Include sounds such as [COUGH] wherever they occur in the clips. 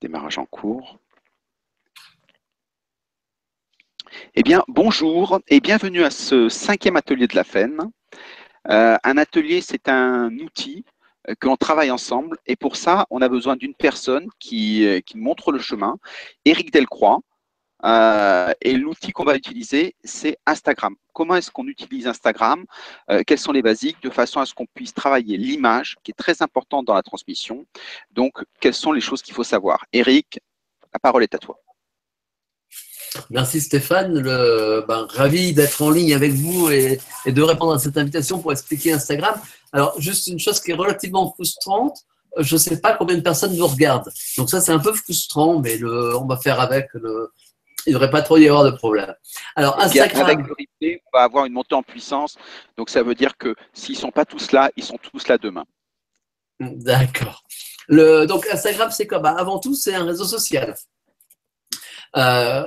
Démarrage en cours. Eh bien, bonjour et bienvenue à ce cinquième atelier de la FEN. Euh, un atelier, c'est un outil euh, que travaille ensemble et pour ça, on a besoin d'une personne qui, euh, qui, montre le chemin, Éric Delcroix. Et l'outil qu'on va utiliser, c'est Instagram. Comment est-ce qu'on utilise Instagram? Quels sont les basiques? De façon à ce qu'on puisse travailler l'image, qui est très importante dans la transmission. Donc, quelles sont les choses qu'il faut savoir? Éric, la parole est à toi. Merci Stéphane, ben, ravi d'être en ligne avec vous et, de répondre à cette invitation pour expliquer Instagram. Alors, juste une chose qui est relativement frustrante, euh, je ne sais pas combien de personnes nous regardent. Donc ça, c'est un peu frustrant, mais on va faire avec. Le, il ne devrait pas trop y avoir de problème. Alors, Instagram. Avec on va avoir une montée en puissance. Donc ça veut dire que s'ils ne sont pas tous là, ils sont tous là demain. D'accord. donc Instagram, c'est quoi ben, Avant tout, c'est un réseau social. Euh,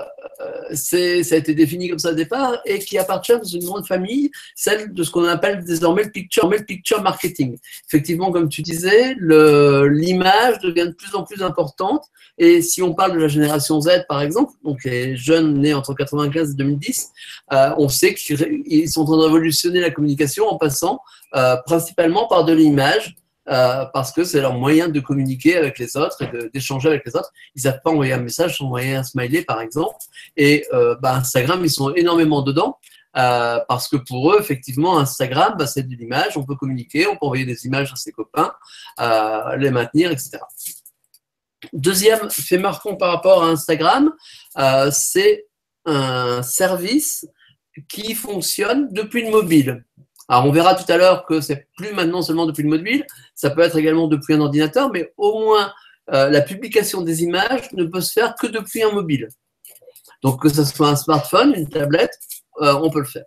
ça a été défini comme ça au départ et qui appartient à une grande famille, celle de ce qu'on appelle désormais le picture, le picture marketing. Effectivement, comme tu disais, l'image devient de plus en plus importante et si on parle de la génération Z par exemple, donc les jeunes nés entre 95 et 2010, euh, on sait qu'ils sont en train de révolutionner la communication en passant euh, principalement par de l'image euh, parce que c'est leur moyen de communiquer avec les autres et d'échanger avec les autres. Ils savent pas envoyer un message sans envoyer un smiley, par exemple. Et euh, bah, Instagram, ils sont énormément dedans. Euh, parce que pour eux, effectivement, Instagram, bah, c'est de l'image, on peut communiquer, on peut envoyer des images à ses copains, les maintenir, etc. Deuxième fait marquant par rapport à Instagram, c'est un service qui fonctionne depuis le mobile. Alors, on verra tout à l'heure que c'est plus maintenant seulement depuis le mobile, ça peut être également depuis un ordinateur, mais au moins euh, la publication des images ne peut se faire que depuis un mobile. Donc, que ce soit un smartphone, une tablette, euh, on peut le faire.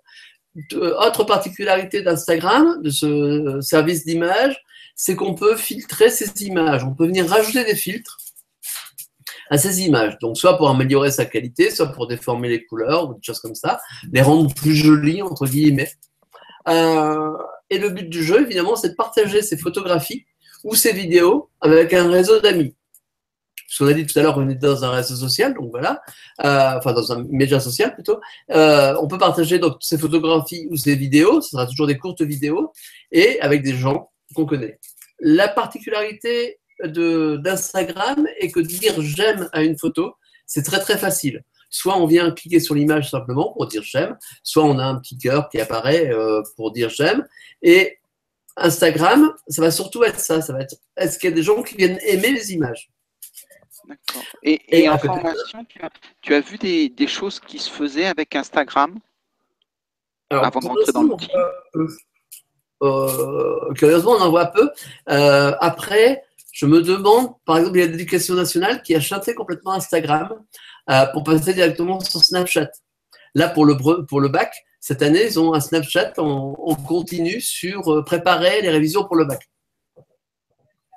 autre particularité d'Instagram, de ce service d'image, c'est qu'on peut filtrer ces images. On peut venir rajouter des filtres à ces images. Donc, soit pour améliorer sa qualité, soit pour déformer les couleurs ou des choses comme ça, les rendre plus jolies, entre guillemets. Euh, et le but du jeu, évidemment, c'est de partager ces photographies ou ces vidéos avec un réseau d'amis. Ce qu'on a dit tout à l'heure, on est dans un réseau social, donc voilà, euh, enfin dans un média social plutôt. Euh, on peut partager donc ces photographies ou ces vidéos, ce sera toujours des courtes vidéos, et avec des gens qu'on connaît. La particularité d'Instagram est que dire j'aime à une photo, c'est très très facile. Soit on vient cliquer sur l'image simplement pour dire j'aime, soit on a un petit cœur qui apparaît euh, pour dire j'aime. Et Instagram, ça va surtout être ça. Ça va être est-ce qu'il y a des gens qui viennent aimer les images? D'accord. Et, en formation, tu as, vu des, choses qui se faisaient avec Instagram? Avant de rentrer dans le euh, curieusement, on en voit peu. Euh, après, je me demande, par exemple, il y a l'éducation nationale qui a chanté complètement Instagram euh, pour passer directement sur Snapchat. Là, pour le, pour le bac, cette année, ils ont un Snapchat en, continu sur euh, préparer les révisions pour le bac.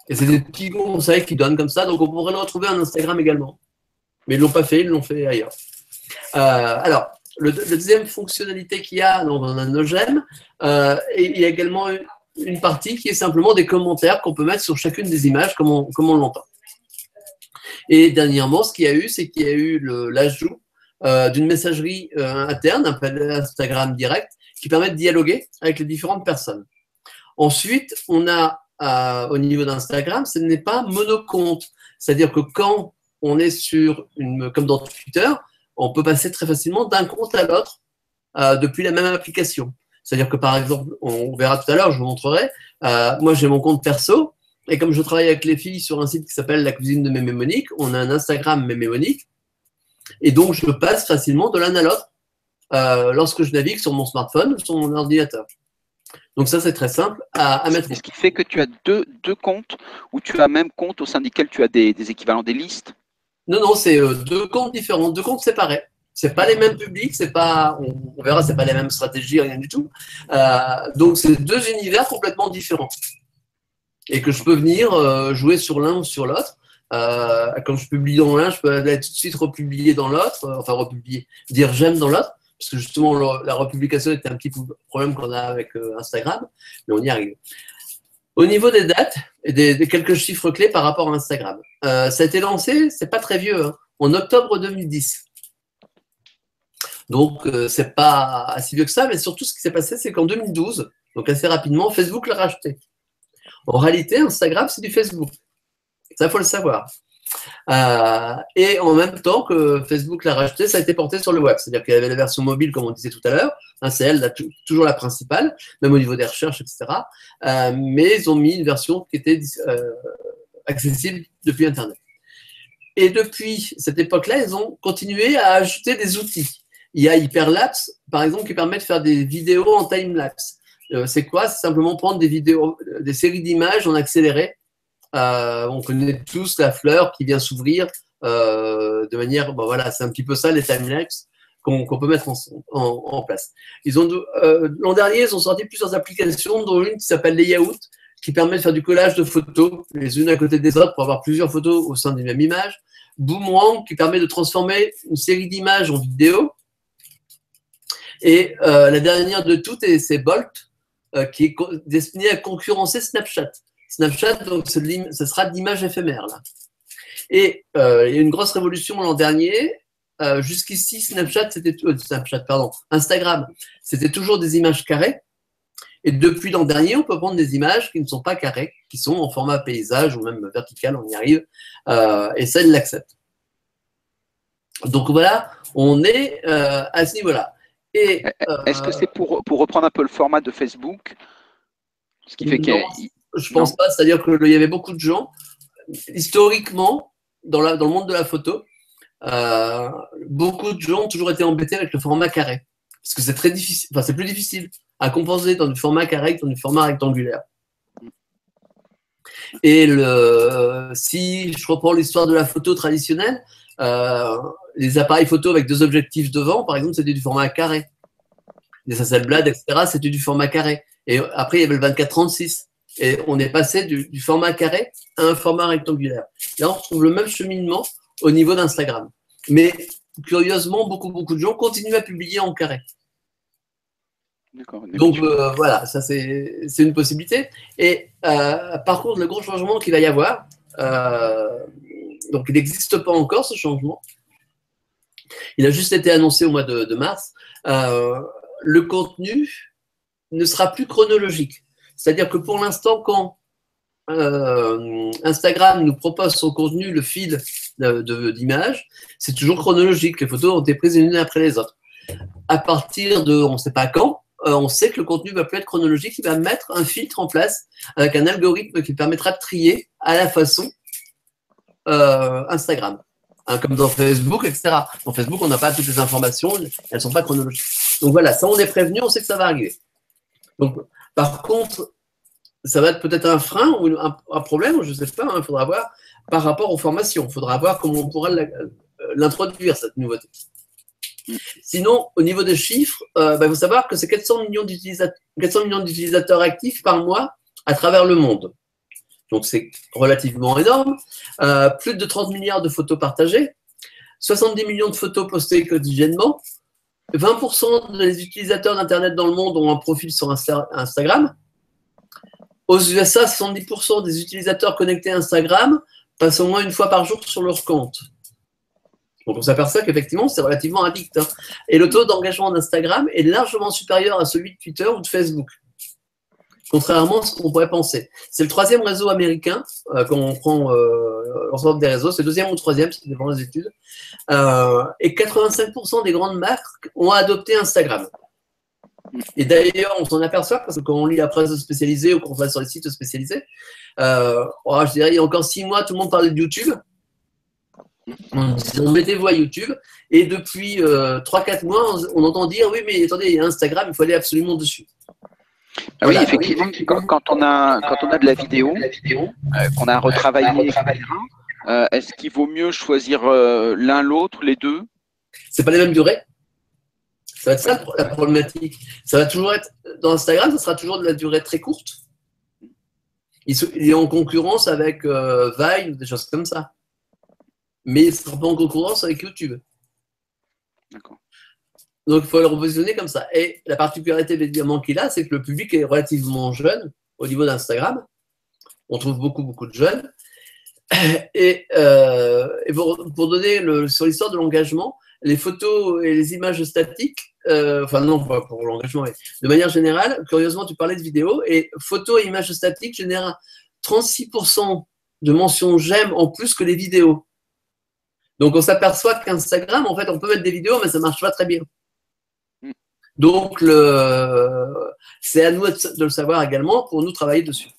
Et c'est des petits conseils qu'ils donnent comme ça, donc on pourrait le retrouver en Instagram également. Mais ils ne l'ont pas fait, ils l'ont fait ailleurs. Euh, alors, le, deuxième fonctionnalité qu'il y a dans un Nogem, euh, il y a également une, partie qui est simplement des commentaires qu'on peut mettre sur chacune des images comme on, comme on l'entend. Et dernièrement, ce qu'il y a eu, c'est qu'il y a eu l'ajout euh, d'une messagerie euh, interne, un Instagram direct, qui permet de dialoguer avec les différentes personnes. Ensuite, on a euh, au niveau d'Instagram, ce n'est pas monocompte. C'est-à-dire que quand on est sur une, comme dans Twitter, on peut passer très facilement d'un compte à l'autre depuis la même application. C'est-à-dire que par exemple, on verra tout à l'heure, je vous montrerai. moi, j'ai mon compte perso et comme je travaille avec les filles sur un site qui s'appelle La cuisine de Mémé Monique, on a un Instagram Mémé Monique. Et donc, je passe facilement de l'un à l'autre euh, lorsque je navigue sur mon smartphone ou sur mon ordinateur. Donc ça, c'est très simple à, mettre. Ce qui fait que tu as deux, deux, comptes ou tu as même compte au sein duquel tu as des, équivalents des listes? Non, non, c'est euh, deux comptes différents, deux comptes séparés. C'est pas les mêmes publics, c'est pas, on, verra, c'est pas les mêmes stratégies, rien du tout. Euh, donc c'est deux univers complètement différents et que je peux venir euh, jouer sur l'un ou sur l'autre. Euh, quand je publie dans l'un, je peux aller tout de suite republier dans l'autre, euh, enfin republier, dire j'aime dans l'autre, parce que justement la republication était un petit problème qu'on a avec Instagram, mais on y arrive. Au niveau des dates et des, quelques chiffres clés par rapport à Instagram, euh, ça a été lancé, c'est pas très vieux, hein, en octobre 2010. Donc, ce euh, c'est pas si vieux que ça, mais surtout ce qui s'est passé, c'est qu'en 2012, donc assez rapidement, Facebook l'a racheté. En réalité, Instagram, c'est du Facebook. Ça, il faut le savoir. Euh, et en même temps que Facebook l'a racheté, ça a été porté sur le web. C'est-à-dire qu'il y avait la version mobile, comme on disait tout à l'heure. Hein, c'est elle, toujours la principale, même au niveau des recherches, etc. Euh, mais ils ont mis une version qui était euh, accessible depuis Internet. Et depuis cette époque-là, ils ont continué à ajouter des outils. Il y a Hyperlapse, par exemple, qui permet de faire des vidéos en time-lapse. C'est quoi? C'est simplement prendre des vidéos, des séries d'images en accéléré euh, on connaît tous la fleur qui vient s'ouvrir euh, de manière, bon, voilà, c'est un petit peu ça les timelapse qu'on peut mettre en, place. Ils ont euh, l'an dernier, ils ont sorti plusieurs applications, dont une qui s'appelle Layout, qui permet de faire du collage de photos les unes à côté des autres pour avoir plusieurs photos au sein d'une même image. Boomerang qui permet de transformer une série d'images en vidéo. Et la dernière de toutes, c'est Bolt, qui est destiné à concurrencer Snapchat. Snapchat, donc ce sera d'image éphémère là. Et euh, il y a une grosse révolution l'an dernier. Euh, jusqu'ici, Snapchat, c'était euh, Snapchat, Instagram, c'était toujours des images carrées. Et depuis l'an dernier, on peut prendre des images qui ne sont pas carrées, qui sont en format paysage ou même vertical, on y arrive. et ça, il l'accepte. Donc voilà, on est à ce niveau-là. Est-ce que c'est pour, pour reprendre un peu le format de Facebook Ce qui fait je pense pas. C'est-à-dire qu'il y avait beaucoup de gens, historiquement, dans, la, dans le monde de la photo, euh, beaucoup de gens ont toujours été embêtés avec le format carré. Parce que c'est très difficile, enfin, c'est plus difficile à composer dans du format carré que dans du format rectangulaire. Et le, si je reprends l'histoire de la photo traditionnelle, euh, les appareils photo avec deux objectifs devant, par exemple, c'était du format carré. Les Hasselblad, etc., c'était du format carré. Et après, il y avait le 24-36. Et on est passé du, format carré à un format rectangulaire. Là, on retrouve le même cheminement au niveau d'Instagram. Mais curieusement, beaucoup, beaucoup de gens continuent à publier en carré. Donc euh, voilà, ça c'est une possibilité. Et euh, par contre, le gros changement qu'il va y avoir, euh, donc il n'existe pas encore ce changement. Il a juste été annoncé au mois de mars. le contenu ne sera plus chronologique. C'est-à-dire que pour l'instant, quand euh, Instagram nous propose son contenu, le fil d'images, c'est toujours chronologique. Les photos ont été prises les unes après les autres. À partir de, on ne sait pas quand, euh, on sait que le contenu va plus être chronologique. Il va mettre un filtre en place avec un algorithme qui permettra de trier à la façon euh, Instagram. Hein, comme dans Facebook, etc. Dans Facebook, on n'a pas toutes les informations, elles ne sont pas chronologiques. Donc voilà, ça on est prévenu, on sait que ça va arriver. Par contre, ça va être peut-être un frein ou un, problème, je ne sais pas, hein, il faudra voir par rapport aux formations. Il faudra voir comment on pourra euh, l'introduire, cette nouveauté. Sinon, au niveau des chiffres, euh, bah, il faut savoir que c'est 400 millions d'utilisateurs actifs par mois à travers le monde. Donc c'est relativement énorme. Euh, plus de 30 milliards de photos partagées, 70 millions de photos postées quotidiennement, 20% des utilisateurs d'Internet dans le monde ont un profil sur Instagram. Aux USA, 70% des utilisateurs connectés à Instagram passent au moins une fois par jour sur leur compte. Donc on s'aperçoit qu'effectivement, c'est relativement addict. Hein. Et le taux d'engagement d'Instagram est largement supérieur à celui de Twitter ou de Facebook contrairement à ce qu'on pourrait penser. C'est le troisième réseau américain, euh, quand on prend euh, l'ensemble des réseaux, c'est le deuxième ou le troisième, ça dépend des études. Euh, et 85% des grandes marques ont adopté Instagram. Et d'ailleurs, on s'en aperçoit parce que quand on lit la presse spécialisée ou qu'on va sur les sites spécialisés, oh, je dirais, il y a encore six mois, tout le monde parlait de YouTube. On mettez-vous à YouTube. Et depuis 3-4 mois, on entend dire oui, mais attendez, il y a Instagram, il faut aller absolument dessus. Ah oui, effectivement, quand, on a, quand on a de la vidéo, euh, qu'on a retravaillé, euh, est-ce qu'il vaut mieux choisir euh, l'un, l'autre, les deux? C'est pas les mêmes durées? Ça va être ça la problématique. Ça va toujours être dans Instagram, ça sera toujours de la durée très courte. Il, est en concurrence avec Vine, des choses comme ça. Mais il ne sera pas en concurrence avec YouTube. D'accord. Donc, il faut le repositionner comme ça. Et la particularité évidemment qu'il a, c'est que le public est relativement jeune au niveau d'Instagram. On trouve beaucoup, beaucoup de jeunes. Et, euh, pour, donner le, sur l'histoire de l'engagement, les photos et les images statiques, euh, enfin non, pas pour l'engagement, mais de manière générale, curieusement, tu parlais de vidéo, et photos et images statiques génèrent 36% de mentions j'aime en plus que les vidéos. Donc on s'aperçoit qu'Instagram, en fait, on peut mettre des vidéos, mais ça marche pas très bien. Donc c'est à nous de le savoir également pour nous travailler dessus.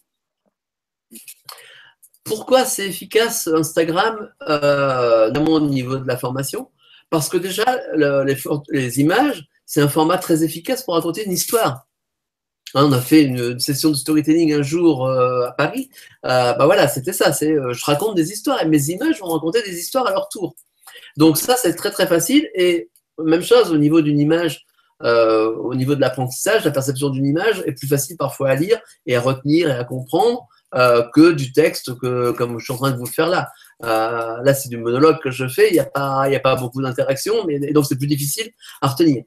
Pourquoi c'est efficace Instagram, euh, au niveau de la formation? Parce que déjà, les, images, c'est un format très efficace pour raconter une histoire. Hein, on a fait une, session de storytelling un jour euh, à Paris. Euh, bah voilà, c'était ça. C'est, euh, je raconte des histoires et mes images vont raconter des histoires à leur tour. Donc ça, c'est très très facile. Et même chose au niveau d'une image, au niveau de l'apprentissage, la perception d'une image est plus facile parfois à lire et à retenir et à comprendre euh, que du texte, que, comme je suis en train de vous le faire là. Euh, là, c'est du monologue que je fais, il n'y a, pas, a pas beaucoup d'interaction, mais donc c'est plus difficile à retenir.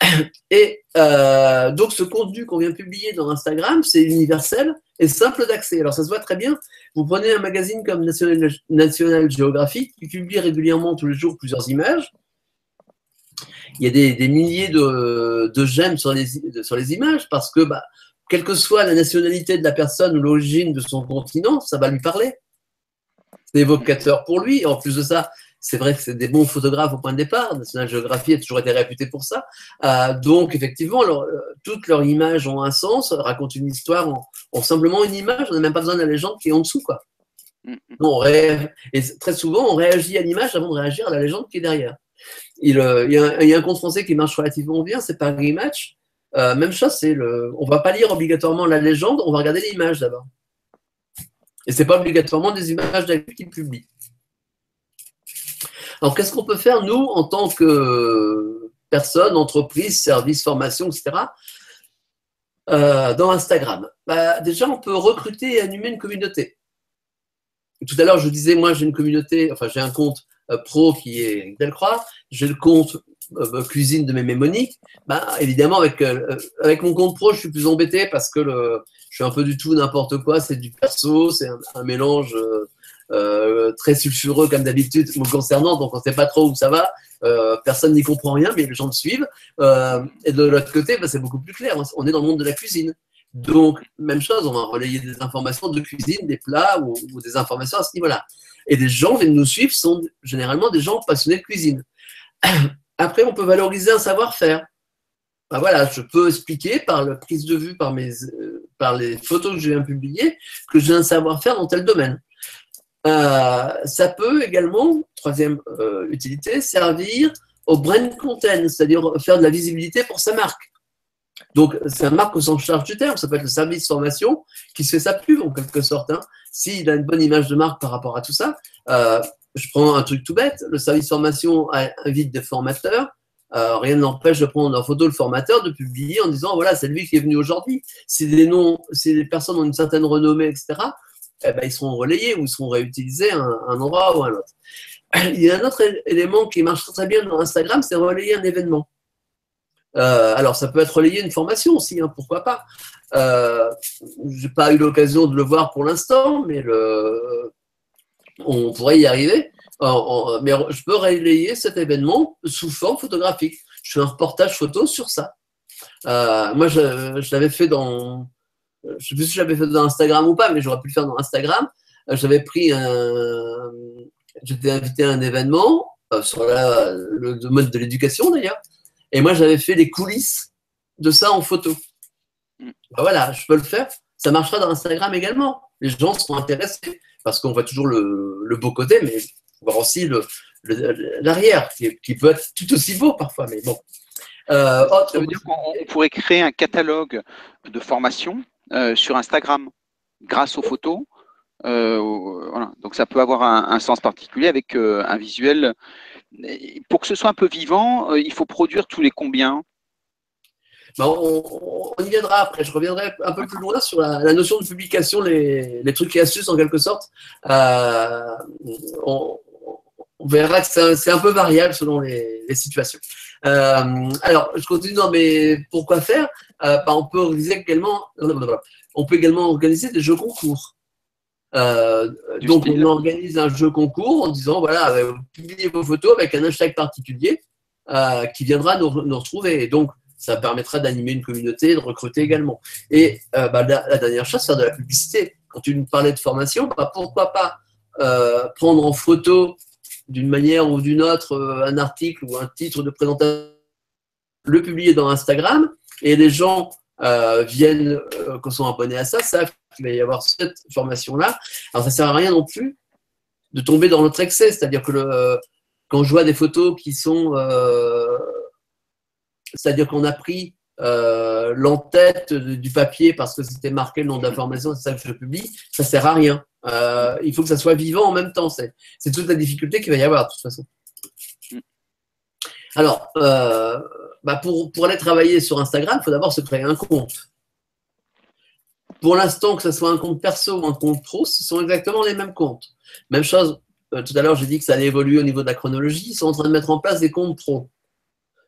[CLEARS THROAT] Et euh, donc, ce contenu qu'on vient publier dans Instagram, c'est universel et simple d'accès. Alors, ça se voit très bien. Vous prenez un magazine comme National, National Geographic qui publie régulièrement tous les jours plusieurs images. Il y a des, milliers de, de j'aime sur les, sur les images parce que bah, quelle que soit la nationalité de la personne ou l'origine de son continent, ça va lui parler. C'est évocateur pour lui. En plus de ça, c'est vrai que c'est des bons photographes au point de départ. National Geographic a toujours été réputé pour ça. Euh, donc, effectivement, euh, toutes leurs images ont un sens, racontent une histoire en, simplement une image. On n'a même pas besoin de la légende qui est en dessous. Quoi. Mm-hmm. Et très souvent, on réagit à l'image avant de réagir à la légende qui est derrière. Il, euh, il, y a, un compte français qui marche relativement bien, c'est Paris Match. Euh, même chose, c'est le. On va pas lire obligatoirement la légende, on va regarder l'image d'abord. Et c'est pas obligatoirement des images qu'il publie. Alors, qu'est-ce qu'on peut faire, nous, en tant que personne, entreprise, service, formation, etc., euh, dans Instagram? Bah, Déjà, on peut recruter et animer une communauté. Tout à l'heure, je disais, moi, j'ai une communauté, enfin, j'ai un compte pro qui est Delcroix, j'ai le compte euh, cuisine de mes Monique, bah, évidemment, avec, euh, avec mon compte pro, je suis plus embêté parce que je suis un peu du tout n'importe quoi. C'est du perso, c'est un, mélange euh, très sulfureux comme d'habitude me concernant, donc on ne sait pas trop où ça va. personne n'y comprend rien, mais les gens me suivent. et de l'autre côté, bah, c'est beaucoup plus clair. On est dans le monde de la cuisine. Donc, même chose, on va relayer des informations de cuisine, des plats ou, des informations à ce niveau-là. Et des gens viennent nous suivre, sont généralement des gens passionnés de cuisine. [CLEARS THROAT] Après, on peut valoriser un savoir-faire. Ben voilà, je peux expliquer par la prise de vue, par, mes, euh, par les photos que je viens publier, que j'ai un savoir-faire dans tel domaine. Euh, ça peut également, troisième euh, utilité, servir au brand content, c'est-à-dire faire de la visibilité pour sa marque. Donc, sa marque au sens charge du terme, ça peut être le service formation qui se fait sa pub en quelque sorte. Hein. S'il a une bonne image de marque par rapport à tout ça, je prends un truc tout bête, le service formation invite des formateurs. Euh, rien n'empêche de prendre en photo le formateur, de publier en disant voilà, c'est lui qui est venu aujourd'hui. Si les noms, si les personnes ont une certaine renommée, etc., eh ben, ils seront relayés ou ils seront réutilisés à un, endroit ou à un autre. Il y a un autre élément qui marche très bien dans Instagram, c'est relayer un événement. Euh, alors, ça peut être relayer une formation aussi, hein, pourquoi pas. Euh, je n'ai pas eu l'occasion de le voir pour l'instant, mais le, on pourrait y arriver. mais je peux relayer cet événement sous forme photographique. Je fais un reportage photo sur ça. Euh, moi, je, l'avais fait dans. Je ne sais plus si je fait dans Instagram ou pas, mais j'aurais pu le faire dans Instagram. J'avais pris un. J'étais invité à un événement sur le, mode de l'éducation d'ailleurs. Et moi, j'avais fait les coulisses de ça en photo. Mm. Ben voilà, je peux le faire. Ça marchera dans Instagram également. Les gens seront intéressés parce qu'on voit toujours le, beau côté, mais voir aussi l'arrière, qui, peut être tout aussi beau parfois. Mais bon. Euh, ça veut dire qu'on pourrait créer un catalogue de formation euh, sur Instagram grâce aux photos. Euh, voilà. Donc ça peut avoir un, sens particulier avec un visuel. Pour que ce soit un peu vivant, il faut produire tous les combien? Bah, on, y viendra après. Je reviendrai un peu plus loin sur la, notion de publication, les, trucs et astuces en quelque sorte. Euh, on, verra que c'est un, peu variable selon les, situations. Euh, alors, je continue dans mes pourquoi faire. Euh, bah, on peut organiser également, on peut également organiser des jeux concours. Euh, donc, on organise un jeu concours en disant voilà, euh, publiez vos photos avec un hashtag particulier euh, qui viendra nous, retrouver. Et donc, ça permettra d'animer une communauté, de recruter également. Et bah, la, dernière chose, faire de la publicité. Quand tu nous parlais de formation, bah, pourquoi pas prendre en photo d'une manière ou d'une autre un article ou un titre de présentation, le publier dans Instagram et les gens euh, viennent, euh, qui sont abonnés à ça, savent qu'il va y avoir cette formation-là. Alors, ça ne sert à rien non plus de tomber dans notre excès, c'est-à-dire que quand je vois des photos qui sont. Euh, c'est-à-dire qu'on a pris l'entête du papier parce que c'était marqué le nom de la formation, c'est ça que je publie, ça ne sert à rien. il faut que ça soit vivant en même temps. C'est toute la difficulté qu'il va y avoir de toute façon. Alors, bah, pour, pour aller travailler sur Instagram, il faut d'abord se créer un compte. Pour l'instant, que ce soit un compte perso ou un compte pro, ce sont exactement les mêmes comptes. Même chose, euh, tout à l'heure, j'ai dit que ça allait évoluer au niveau de la chronologie. Ils sont en train de mettre en place des comptes pro.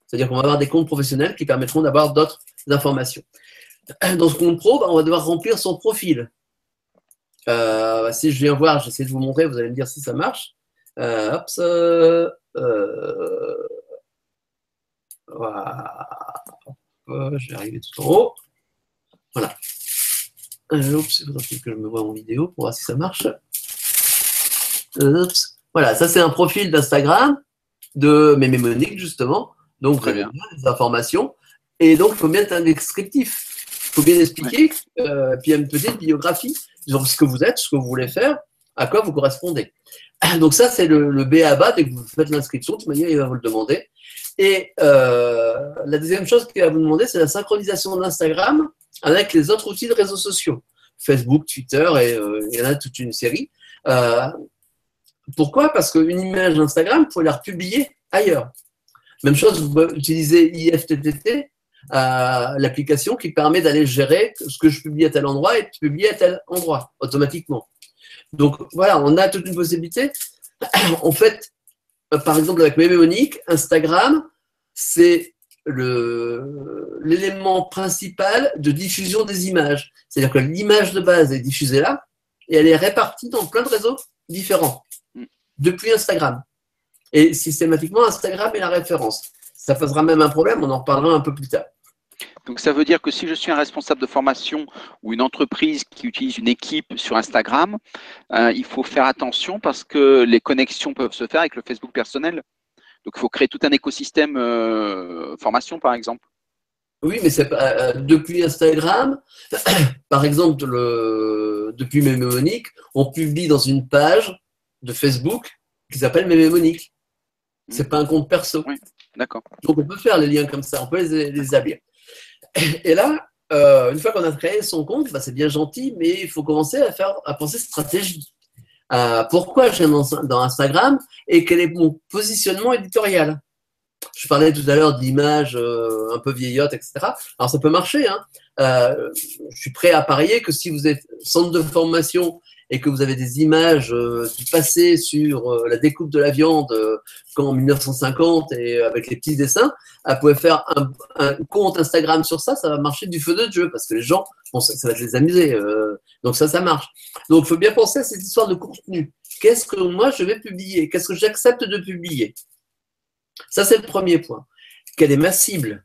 C'est-à-dire qu'on va avoir des comptes professionnels qui permettront d'avoir d'autres informations. [CLEARS THROAT] Dans ce compte pro, bah, on va devoir remplir son profil. Euh, si je viens voir, j'essaie de vous montrer, vous allez me dire si ça marche. Euh, hop, voilà. Je vais arriver tout en haut. Voilà. Euh, oups, il faudrait que je me vois en vidéo pour voir si ça marche. Voilà, ça c'est un profil d'Instagram de Mémé Monique, justement. Donc, Très bien. des informations. Et donc, il faut bien être un descriptif. Il faut bien expliquer, euh, puis une petite biographie sur ce que vous êtes, ce que vous voulez faire, à quoi vous correspondez. Donc, ça, c'est le, le B à bas. Dès que vous faites l'inscription, de toute manière, il va vous le demander. Et euh, la deuxième chose qu'il va vous demander, c'est la synchronisation de l'Instagram avec les autres outils de réseaux sociaux. Facebook, Twitter, et euh, il y en a toute une série. Euh, pourquoi? Parce qu'une image d'Instagram, vous pouvez la republier ailleurs. Même chose, vous utilisez IFTTT, l'application qui permet d'aller gérer ce que je publie à tel endroit et de publier à tel endroit automatiquement. Donc voilà, on a toute une possibilité. [CLEARS THROAT] En fait, par exemple, avec Monique, Instagram, c'est l'élément principal de diffusion des images. C'est-à-dire que l'image de base est diffusée là et elle est répartie dans plein de réseaux différents mm. depuis Instagram. Et systématiquement, Instagram est la référence. Ça posera même un problème, on en reparlera un peu plus tard. Donc ça veut dire que si je suis un responsable de formation ou une entreprise qui utilise une équipe sur Instagram, euh, il faut faire attention parce que les connexions peuvent se faire avec le Facebook personnel. Donc il faut créer tout un écosystème euh, formation par exemple. Oui, mais c'est euh, depuis Instagram, [CLEARS THROAT] par exemple, le, depuis Mémémonique, on publie dans une page de Facebook qui s'appelle Mémémonique. C'est mmh. pas un compte perso. Oui, d'accord. Donc on peut faire les liens comme ça, on peut les, les établir. Et là, euh, une fois qu'on a créé son compte, bah, c'est bien gentil, mais il faut commencer à, penser stratégie. Euh, pourquoi je viens dans, Instagram et quel est mon positionnement éditorial? Je parlais tout à l'heure d'images euh, un peu vieillottes, etc. Alors ça peut marcher. Hein. je suis prêt à parier que si vous êtes centre de formation et que vous avez des images euh, du passé sur euh, la découpe de la viande euh, en 1950 et avec les petits dessins, vous pouvez faire un, compte Instagram sur ça, ça va marcher du feu de Dieu parce que les gens, ça, va les amuser. donc ça, ça marche. Donc il faut bien penser à cette histoire de contenu. Qu'est-ce que moi je vais publier? Qu'est-ce que j'accepte de publier? Ça, c'est le premier point. Quelle est ma cible?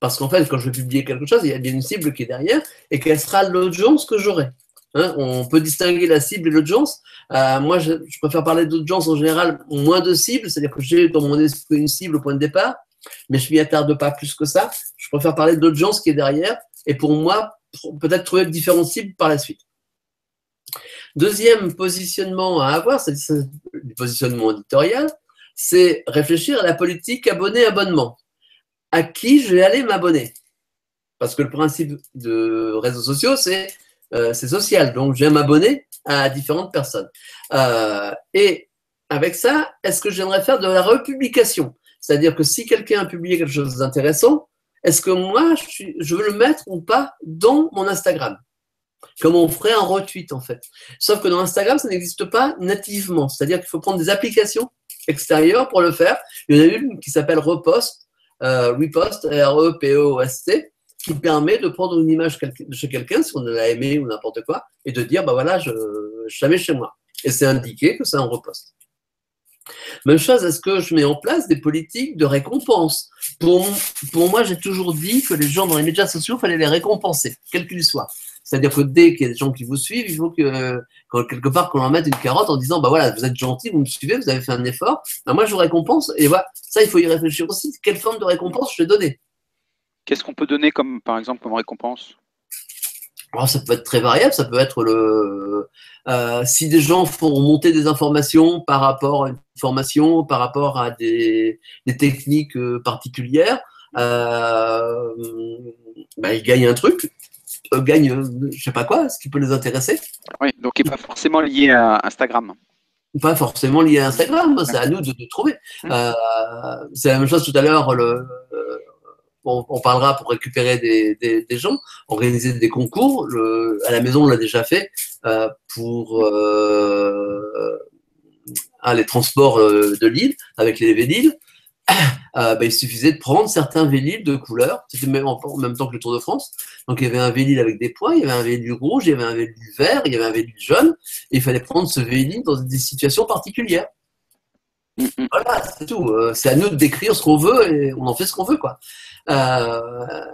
Parce qu'en fait, quand je vais publier quelque chose, il y a bien une cible qui est derrière et quelle sera l'audience que j'aurai? Hein, on peut distinguer la cible et l'audience. Euh, moi, je, préfère parler d'audience en général, moins de cibles, c'est-à-dire que j'ai dans mon esprit une cible au point de départ, mais je m'y attarde pas plus que ça. Je préfère parler d'audience qui est derrière, et pour moi, peut-être trouver différentes cibles par la suite. Deuxième positionnement à avoir, c'est le positionnement éditorial, c'est réfléchir à la politique abonné-abonnement. À qui je vais aller m'abonner? Parce que le principe de réseaux sociaux, c'est euh, c'est social. Donc, je viens m'abonner à différentes personnes. Euh, et avec ça, est-ce que j'aimerais faire de la republication? C'est-à-dire que si quelqu'un a publié quelque chose d'intéressant, est-ce que moi, je, veux le mettre ou pas dans mon Instagram? Comme on ferait un retweet, en fait. Sauf que dans Instagram, ça n'existe pas nativement. C'est-à-dire qu'il faut prendre des applications extérieures pour le faire. Il y en a une qui s'appelle Repost, euh, Repost, R-E-P-O-S-T, qui permet de prendre une image de chez quelqu'un, si on l'a aimé ou n'importe quoi, et de dire, bah voilà, je, savais chez moi. Et c'est indiqué que ça en reposte. Même chose, est-ce que je mets en place des politiques de récompense? Pour, pour moi, j'ai toujours dit que les gens dans les médias sociaux, fallait les récompenser, quels qu'ils soient. C'est-à-dire que dès qu'il y a des gens qui vous suivent, il faut que, quelque part, qu'on leur mette une carotte en disant, bah voilà, vous êtes gentil, vous me suivez, vous avez fait un effort, bah moi je vous récompense. Et voilà, ça, il faut y réfléchir aussi. Quelle forme de récompense je vais donner? Qu'est-ce qu'on peut donner comme, par exemple, comme récompense? Alors, ça peut être très variable, ça peut être le euh, si des gens font monter des informations par rapport à une formation, par rapport à des, techniques euh, particulières, euh, bah, ils gagnent un truc, ils gagnent je sais pas quoi, ce qui peut les intéresser. Oui, donc il n'est pas forcément lié à Instagram. Pas forcément lié à Instagram, c'est à nous de, de trouver. Mmh. c'est la même chose tout à l'heure, le, on, parlera pour récupérer des, gens, organiser des concours. à la maison, on l'a déjà fait euh, pour euh, les transports euh, de l'île avec les Vélides. [COUGHS] Bah, il suffisait de prendre certains Vélides de couleur, c'était même en, même temps que le Tour de France. Donc il y avait un Vélide avec des points, il y avait un Vélide rouge, il y avait un Vélide vert, il y avait un Vélide jaune, et il fallait prendre ce Vélide dans des situations particulières. Voilà, c'est tout. C'est à nous de décrire ce qu'on veut et on en fait ce qu'on veut, quoi. Euh,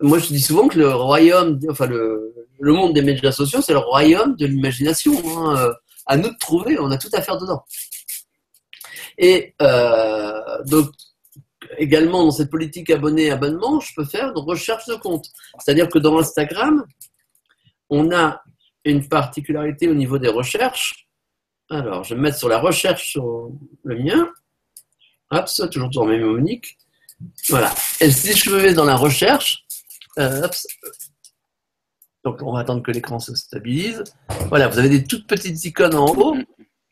moi, je dis souvent que le royaume, enfin le, monde des médias sociaux, c'est le royaume de l'imagination. Hein. Euh, à nous de trouver, on a tout à faire dedans. Et euh, donc, également dans cette politique abonné-abonnement, je peux faire une recherche de compte. C'est-à-dire que dans Instagram, on a une particularité au niveau des recherches. Alors, je vais me mettre sur la recherche sur le mien. Hop, ça, toujours dans mes unique. Voilà. Et si je mets dans la recherche, euh, donc on va attendre que l'écran se stabilise. Voilà, vous avez des toutes petites icônes en haut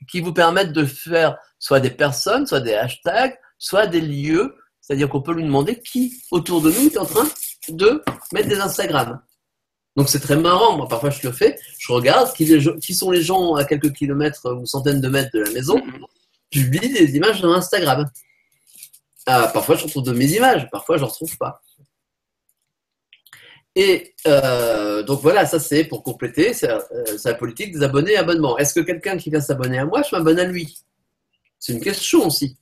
qui vous permettent de faire soit des personnes, soit des hashtags, soit des lieux. C'est-à-dire qu'on peut lui demander qui autour de nous est en train de mettre des Instagram. Donc c'est très marrant. Moi, parfois, je le fais. Je regarde qui, sont les gens à quelques kilomètres ou centaines de mètres de la maison. Je des images dans Instagram. Ah, parfois, je retrouve de mes images, parfois, je ne retrouve pas. Et euh, donc voilà, ça c'est pour compléter, c'est euh, la politique des abonnés et abonnements. Est-ce que quelqu'un qui vient s'abonner à moi, je m'abonne à lui? C'est une question aussi.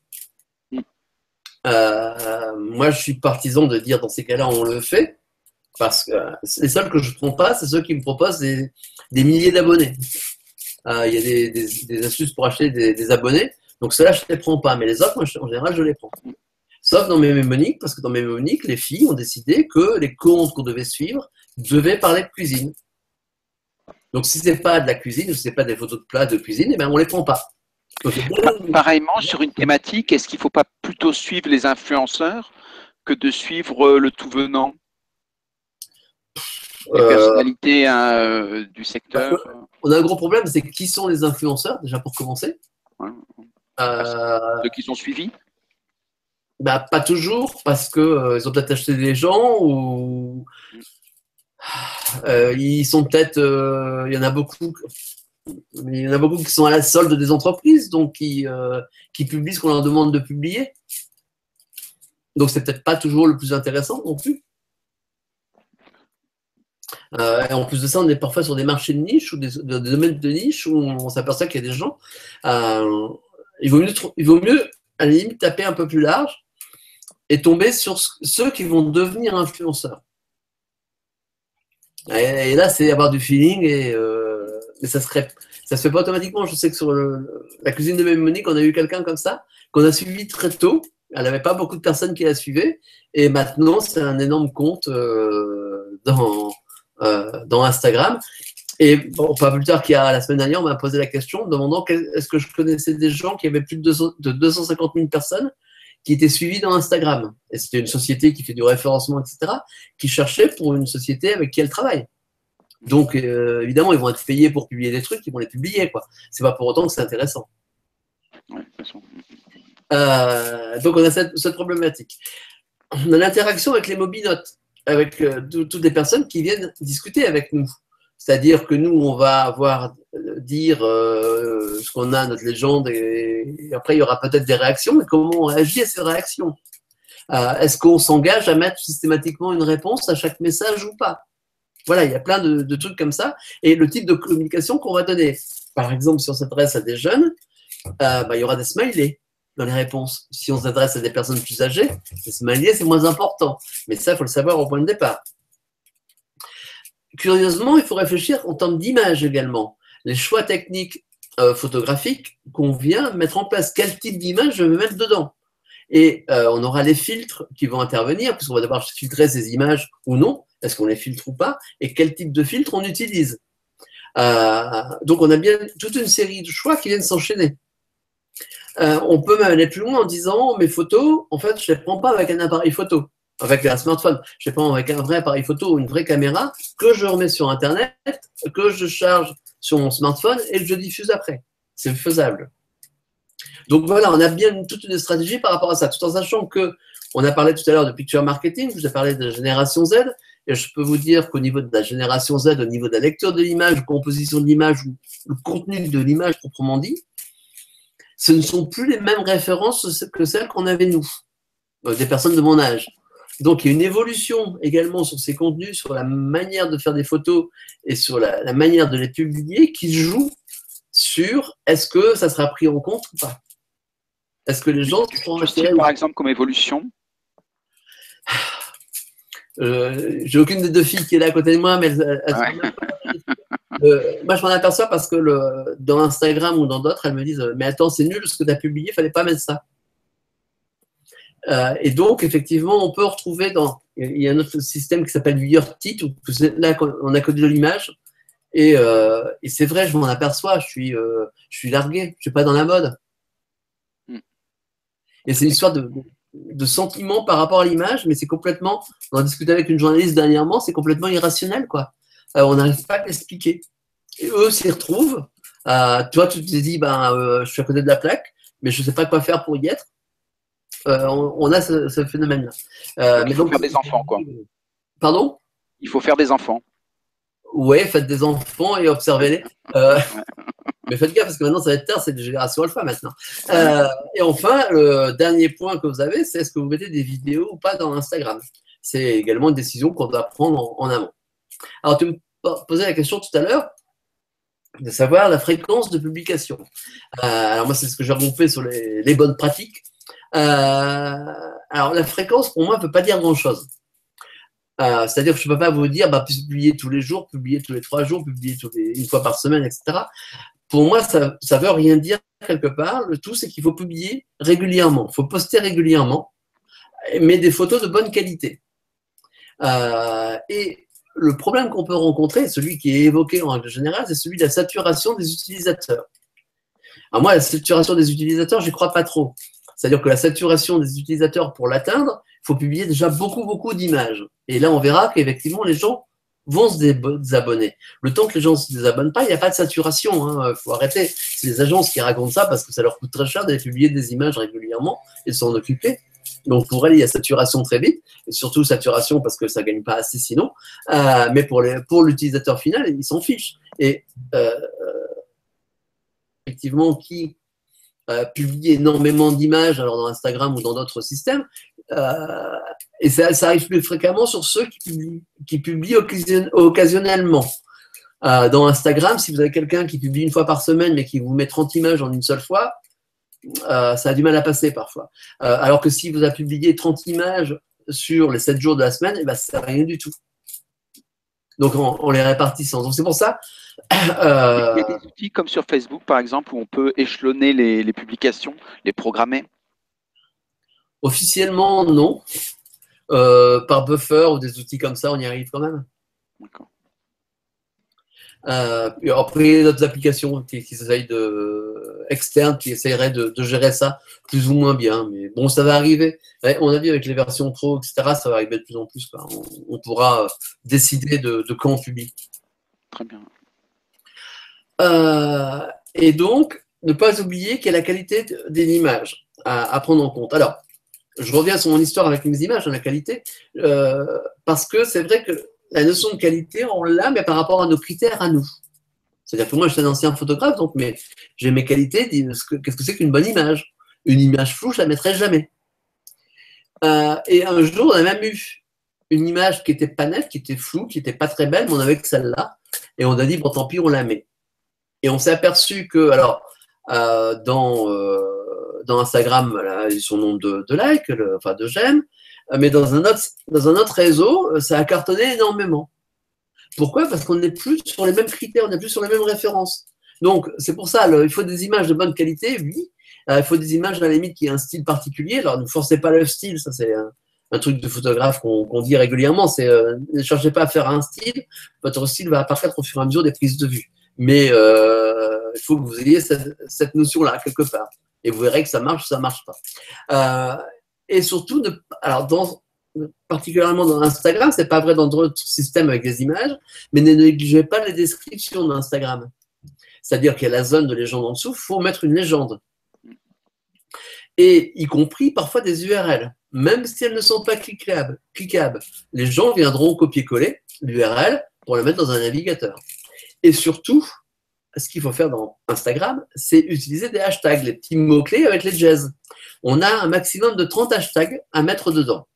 Euh, moi, je suis partisan de dire dans ces cas-là, on le fait, parce que les seuls que je ne prends pas, c'est ceux qui me proposent des, milliers d'abonnés. Il y a des, astuces pour acheter des, abonnés, donc ceux-là, je ne les prends pas, mais les autres, en général, je les prends. Sauf dans mes mémoniques, parce que dans mes mémoniques, les filles ont décidé que les comptes qu'on devait suivre devaient parler de cuisine. Donc si ce n'est pas de la cuisine ou si ce n'est pas des photos de plats de cuisine, eh ben, on ne les prend pas. Pareillement, sur une thématique, est-ce qu'il ne faut pas plutôt suivre les influenceurs que de suivre euh, le tout venant? Les euh, personnalités hein, euh, du secteur On a un gros problème, c'est qui sont les influenceurs, déjà pour commencer Ceux qui sont suivis? Bah, pas toujours, parce qu'ils euh, ont peut-être acheté des gens ou euh, ils sont peut-être. Euh, il y en a beaucoup. Il y en a beaucoup qui sont à la solde des entreprises, donc qui, qui publient ce qu'on leur demande de publier. Donc c'est peut-être pas toujours le plus intéressant non plus. en plus de ça, on est parfois sur des marchés de niche ou des, domaines de niche où on, s'aperçoit qu'il y a des gens. il, vaut mieux, il vaut mieux, à la limite, taper un peu plus large et tomber sur ceux qui vont devenir influenceurs. Et, là, c'est avoir du feeling, et, euh, mais ça ça se fait pas automatiquement. Je sais que sur la cuisine de Monique, on a eu quelqu'un comme ça, qu'on a suivi très tôt. Elle n'avait pas beaucoup de personnes qui la suivaient. Et maintenant, c'est un énorme compte euh, dans, euh, dans Instagram. Et bon, pas plus tard qu'il y la semaine dernière, on m'a posé la question demandant est-ce que je connaissais des gens qui avaient plus de 250 000 personnes qui était suivi dans Instagram. Et c'était une société qui fait du référencement, etc., qui cherchait pour une société avec qui elle travaille. Donc, euh, évidemment, ils vont être payés pour publier des trucs, ils vont les publier, quoi. C'est pas pour autant que c'est intéressant. Euh, donc, on a cette, problématique. On a l'interaction avec les mobinotes, avec euh, toutes les personnes qui viennent discuter avec nous. C'est-à-dire que nous, on va avoir dire euh, ce qu'on a, notre légende, et, après, il y aura peut-être des réactions, mais comment on réagit à ces réactions? Euh, est-ce qu'on s'engage à mettre systématiquement une réponse à chaque message ou pas? Voilà, il y a plein de, trucs comme ça. Et le type de communication qu'on va donner. Par exemple, si on s'adresse à des jeunes, euh, bah, il y aura des smileys dans les réponses. Si on s'adresse à des personnes plus âgées, les smileys, c'est moins important. Mais ça, il faut le savoir au point de départ. Curieusement, il faut réfléchir en termes d'image également. Les choix techniques euh, photographiques qu'on vient mettre en place. Quel type d'image je vais mettre dedans? Et euh, on aura les filtres qui vont intervenir, puisqu'on va devoir filtrer ces images ou non. Est-ce qu'on les filtre ou pas? Et quel type de filtre on utilise? Euh, Donc on a bien toute une série de choix qui viennent s'enchaîner. on peut même aller plus loin en disant mes photos, en fait, je ne les prends pas avec un appareil photo avec un smartphone, je sais pas, avec un vrai appareil photo ou une vraie caméra, que je remets sur Internet, que je charge sur mon smartphone et je diffuse après. C'est faisable. Donc voilà, on a bien toute une stratégie par rapport à ça, tout en sachant que on a parlé tout à l'heure de picture marketing, je vous ai parlé de la génération Z, et je peux vous dire qu'au niveau de la génération Z, au niveau de la lecture de l'image, composition de l'image, ou le contenu de l'image proprement dit, ce ne sont plus les mêmes références que celles qu'on avait nous, euh, des personnes de mon âge. Donc, il y a une évolution également sur ces contenus, sur la manière de faire des photos et sur la, manière de les publier qui joue sur est-ce que ça sera pris en compte ou pas. Est-ce que les gens seront acheter Par exemple, comme évolution? Euh, J'ai aucune des deux filles qui est là à côté de moi, mais elles, euh, moi, je m'en aperçois parce que le, dans Instagram ou dans d'autres, elles me disent Mais attends, c'est nul ce que tu as publié, il ne fallait pas mettre ça. Euh, et donc, effectivement, on peut retrouver dans. Il y a un autre système qui s'appelle Titre, où là, on a codé de l'image. Et, euh, et c'est vrai, je m'en aperçois, je suis, euh, je suis largué, je ne suis pas dans la mode. Hmm. Et c'est une histoire de, de sentiment par rapport à l'image, mais c'est complètement. On a discuté avec une journaliste dernièrement, c'est complètement irrationnel, quoi. on n'arrive pas à l'expliquer. Et eux s'y retrouvent. toi, tu te dis, ben, je suis à côté de la plaque, mais je ne sais pas quoi faire pour y être. Euh, on, a ce, phénomène-là. Euh, il faut faire des enfants, quoi. Pardon? Il faut faire des enfants. Oui, faites des enfants et observez-les. [LAUGHS] Euh, mais faites gaffe parce que maintenant ça va être tard, c'est de génération alpha maintenant. et enfin, le dernier point que vous avez, c'est est-ce que vous mettez des vidéos ou pas dans Instagram? C'est également une décision qu'on doit prendre en, amont. Alors, tu me posais la question tout à l'heure de savoir la fréquence de publication. alors moi, c'est ce que j'ai regroupé sur les bonnes pratiques. Euh, alors, la fréquence, pour moi, ne peut pas dire grand-chose. Euh, c'est-à-dire que je ne peux pas vous dire, bah, publier tous les jours, publier tous les trois jours, publier une fois par semaine, etc. Pour moi, ça ne veut rien dire quelque part. Le tout, c'est qu'il faut publier régulièrement. Il faut poster régulièrement, mais des photos de bonne qualité. Euh, et le problème qu'on peut rencontrer, celui qui est évoqué en règle générale, c'est celui de la saturation des utilisateurs. Alors moi, la saturation des utilisateurs, je n'y crois pas trop. C'est-à-dire que la saturation des utilisateurs, pour l'atteindre, il faut publier déjà beaucoup, beaucoup d'images. Et là, on verra qu'effectivement, les gens vont se désabonner. Le temps que les gens ne se désabonnent pas, il n'y a pas de saturation. Il hein. faut arrêter. C'est les agences qui racontent ça parce que ça leur coûte très cher d'aller publier des images régulièrement et de s'en occuper. Donc pour elles, il y a saturation très vite, et surtout saturation parce que ça ne gagne pas assez sinon. Euh, mais pour, l'utilisateur final, il s'en fiche. Et euh, effectivement, qui euh, publie énormément d'images, alors dans Instagram ou dans d'autres systèmes, euh, et ça, arrive plus fréquemment sur ceux qui publient, occasionnellement. Euh, dans Instagram, si vous avez quelqu'un qui publie une fois par semaine mais qui vous met 30 images en une seule fois, ça a du mal à passer parfois. alors que si vous avez publié 30 images sur les 7 jours de la semaine, eh ben, ça rien du tout. Donc on, les répartissant. Donc c'est pour ça. [CLEARS THROAT] Euh, Il y a des outils comme sur Facebook par exemple où on peut échelonner les, publications, les programmer? Officiellement non. Euh, par buffer ou des outils comme ça, on y arrive quand même. D'accord. Euh, après, il y a d'autres applications qui, qui de, externes qui essaieraient de, gérer ça plus ou moins bien. Mais bon, ça va arriver. on a vu avec les versions pro, etc., ça va arriver de plus en plus. On, pourra décider de, quand on publie. Très bien. Euh, et donc, ne pas oublier qu'il y a la qualité des images à, prendre en compte. Alors, je reviens sur mon histoire avec mes images, la qualité, euh, parce que c'est vrai que la notion de qualité, on l'a, mais par rapport à nos critères à nous. C'est-à-dire que moi, je suis un ancien photographe, donc mais j'ai mes qualités. Qu'est-ce que c'est qu'une bonne image? Une image floue, je la mettrai jamais. Euh, et un jour, on a même eu une image qui était pas nette, qui était floue, qui n'était pas très belle, mais on avait que celle-là. Et on a dit, bon, tant pis, on la met. Et on s'est aperçu que, alors, euh, dans, euh, dans Instagram, là, ils son nombre de likes, enfin de j'aime, mais dans un, autre, dans un autre réseau, ça a cartonné énormément. Pourquoi? Parce qu'on n'est plus sur les mêmes critères, on n'est plus sur les mêmes références. Donc, c'est pour ça, il faut des images de bonne qualité, oui. Euh, il faut des images, à la limite, qui aient un style particulier. Alors, ne forcez pas le style, ça, c'est un, truc de photographe qu'on dit régulièrement. C'est euh, ne cherchez pas à faire un style, votre style va apparaître au fur et à mesure des prises de vue. Mais euh, il faut que vous ayez cette, notion-là, quelque part. Et vous verrez que ça marche ou ça marche pas. Et surtout, alors, particulièrement dans Instagram, c'est pas vrai dans d'autres systèmes avec des images, mais ne négligez pas les descriptions d'Instagram. C'est-à-dire qu'il y a la zone de légende en dessous, il faut mettre une légende. Et y compris parfois des URL, même si elles ne sont pas cliquables. cliquables. Les gens viendront copier-coller l'URL pour le mettre dans un navigateur. Et surtout, ce qu'il faut faire dans Instagram, c'est utiliser des hashtags, les petits mots-clés avec les jazz. On a un maximum de 30 hashtags à mettre dedans.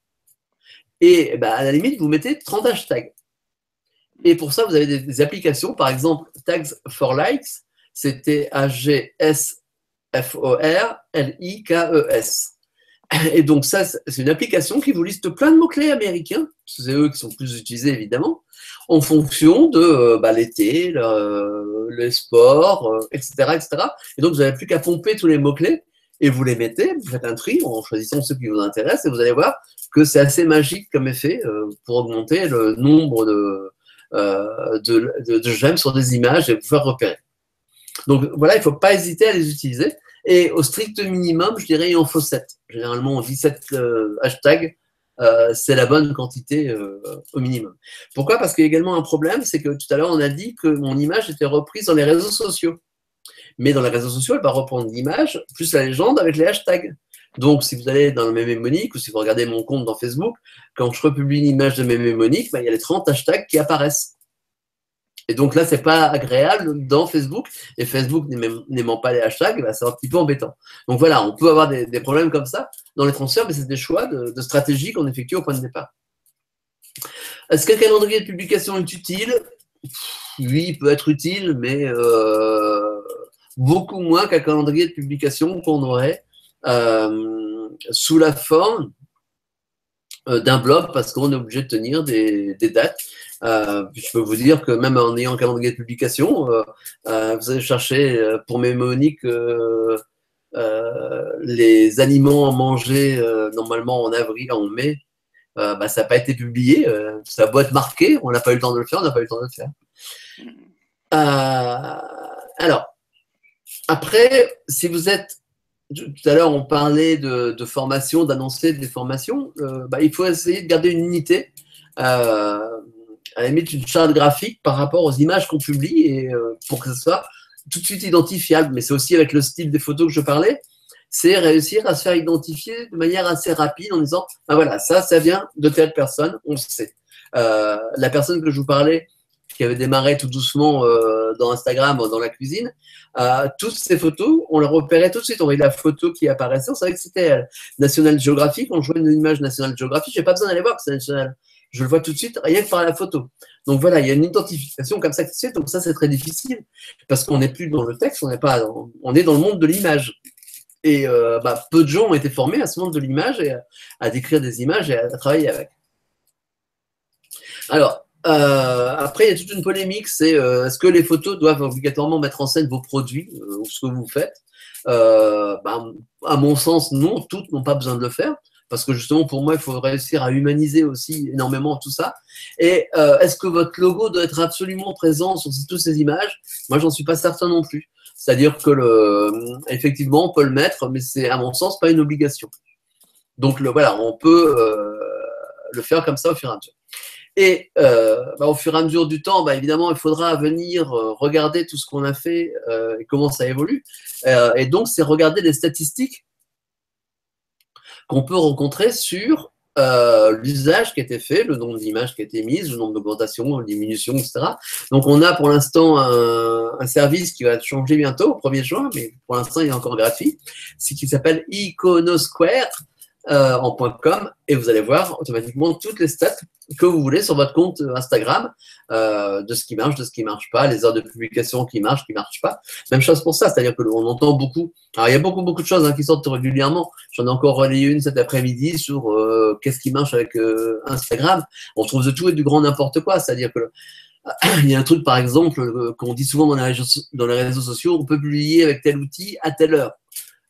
Et bah, à la limite, vous mettez 30 hashtags. Et pour ça, vous avez des, applications, par exemple, Tags for Likes, c'était A-G-S-F-O-R-L-I-K-E-S. Et donc, ça, c'est une application qui vous liste plein de mots-clés américains, c'est eux qui sont plus utilisés évidemment, en fonction de euh, bah, l'été, le, les sports, etc., euh, etc. Et donc, vous n'avez plus qu'à pomper tous les mots-clés et vous les mettez, vous faites un tri en choisissant ceux qui vous intéressent et vous allez voir que c'est assez magique comme effet euh, pour augmenter le nombre de, euh, de, j'aime sur des images et vous faire repérer. Donc voilà, il ne faut pas hésiter à les utiliser. Et au strict minimum, je dirais, il en faut 7. Généralement, on dit 7 euh, hashtags. c'est la bonne quantité au minimum. Pourquoi? Parce qu'il y a également un problème, c'est que tout à l'heure, on a dit que mon image était reprise dans les réseaux sociaux. Mais dans les réseaux sociaux, elle va reprendre l'image plus la légende avec les hashtags. Donc, si vous allez dans le mémonique ou si vous regardez mon compte dans Facebook, quand je republie une image de mémonique, bah, il y a les 30 hashtags qui apparaissent. Et donc là, c'est pas agréable dans Facebook. Et Facebook n'aimant pas les hashtags, bah, c'est un petit peu embêtant. Donc voilà, on peut avoir des, problèmes comme ça dans les transferts, mais c'est des choix de, stratégie qu'on effectue au point de départ. Est-ce qu'un calendrier de publication est utile? Oui, il peut être utile, mais euh, beaucoup moins qu'un calendrier de publication qu'on aurait euh, sous la forme euh, d'un blog parce qu'on est obligé de tenir des, dates. Euh, je peux vous dire que même en ayant un calendrier de publication, vous allez chercher pour mes moniques les aliments à manger normalement en avril, en mai. Bah, ça n'a pas été publié, ça doit être marqué, on n'a pas eu le temps de le faire, on n'a pas eu le temps de le faire. alors, après, si vous êtes tout à l'heure, on parlait de, formation, d'annoncer des formations. Euh, bah, il faut essayer de garder une unité, euh, à la limite une charte graphique par rapport aux images qu'on publie et euh, pour que ce soit tout de suite identifiable. Mais c'est aussi avec le style des photos que je parlais, c'est réussir à se faire identifier de manière assez rapide en disant ah voilà, ça, ça vient de telle personne, on le sait. la personne que je vous parlais, qui avait démarré tout doucement euh, dans Instagram, dans la cuisine, euh, toutes ces photos, on les repérait tout de suite. On voyait la photo qui apparaissait, on savait que c'était National Geographic. On jouait une image National Geographic. J'ai pas besoin d'aller voir que c'est National. Je le vois tout de suite, rien que par la photo. Donc voilà, il y a une identification comme ça qui se fait. Donc ça, c'est très difficile parce qu'on n'est plus dans le texte, on n'est pas, est dans le monde de l'image. Et euh, bah, peu de gens ont été formés à ce monde de l'image et à, décrire des images et à travailler avec. Alors, euh, après, il y a toute une polémique, c'est euh, est-ce que les photos doivent obligatoirement mettre en scène vos produits ou ce que vous faites? Bah, À mon sens, non, toutes n'ont pas besoin de le faire. Parce que justement, pour moi, il faut réussir à humaniser aussi énormément tout ça. Et est-ce que votre logo doit être absolument présent sur toutes ces images? Moi, j'en suis pas certain non plus. C'est-à-dire que, le, effectivement, on peut le mettre, mais c'est, à mon sens, pas une obligation. Donc, voilà, on peut le faire comme ça au fur et à mesure. Et euh, bah, au fur et à mesure du temps, bah, évidemment, il faudra venir euh, regarder tout ce qu'on a fait euh, et comment ça évolue. et donc, c'est regarder les statistiques qu'on peut rencontrer sur l'usage qui a été fait, le nombre d'images qui a été mises, le nombre d'augmentations, diminutions, etc. Donc, on a pour l'instant un, un, service qui va changer bientôt, au 1er juin, mais pour l'instant, il est encore gratuit. C'est qui s'appelle Iconosquare. Euh, en .com et vous allez voir automatiquement toutes les stats que vous voulez sur votre compte Instagram euh, de ce qui marche, de ce qui marche pas, les heures de publication qui marchent, qui marchent pas. Même chose pour ça, c'est-à-dire que l'on entend beaucoup. Alors il y a beaucoup beaucoup de choses hein, qui sortent régulièrement. J'en ai encore relayé une cet après-midi sur euh, qu'est-ce qui marche avec Instagram. On trouve de tout et du grand n'importe quoi, c'est-à-dire que [CLEARS THROAT] il y a un truc par exemple qu'on dit souvent dans les, réseaux, dans les réseaux sociaux, on peut publier avec tel outil à telle heure.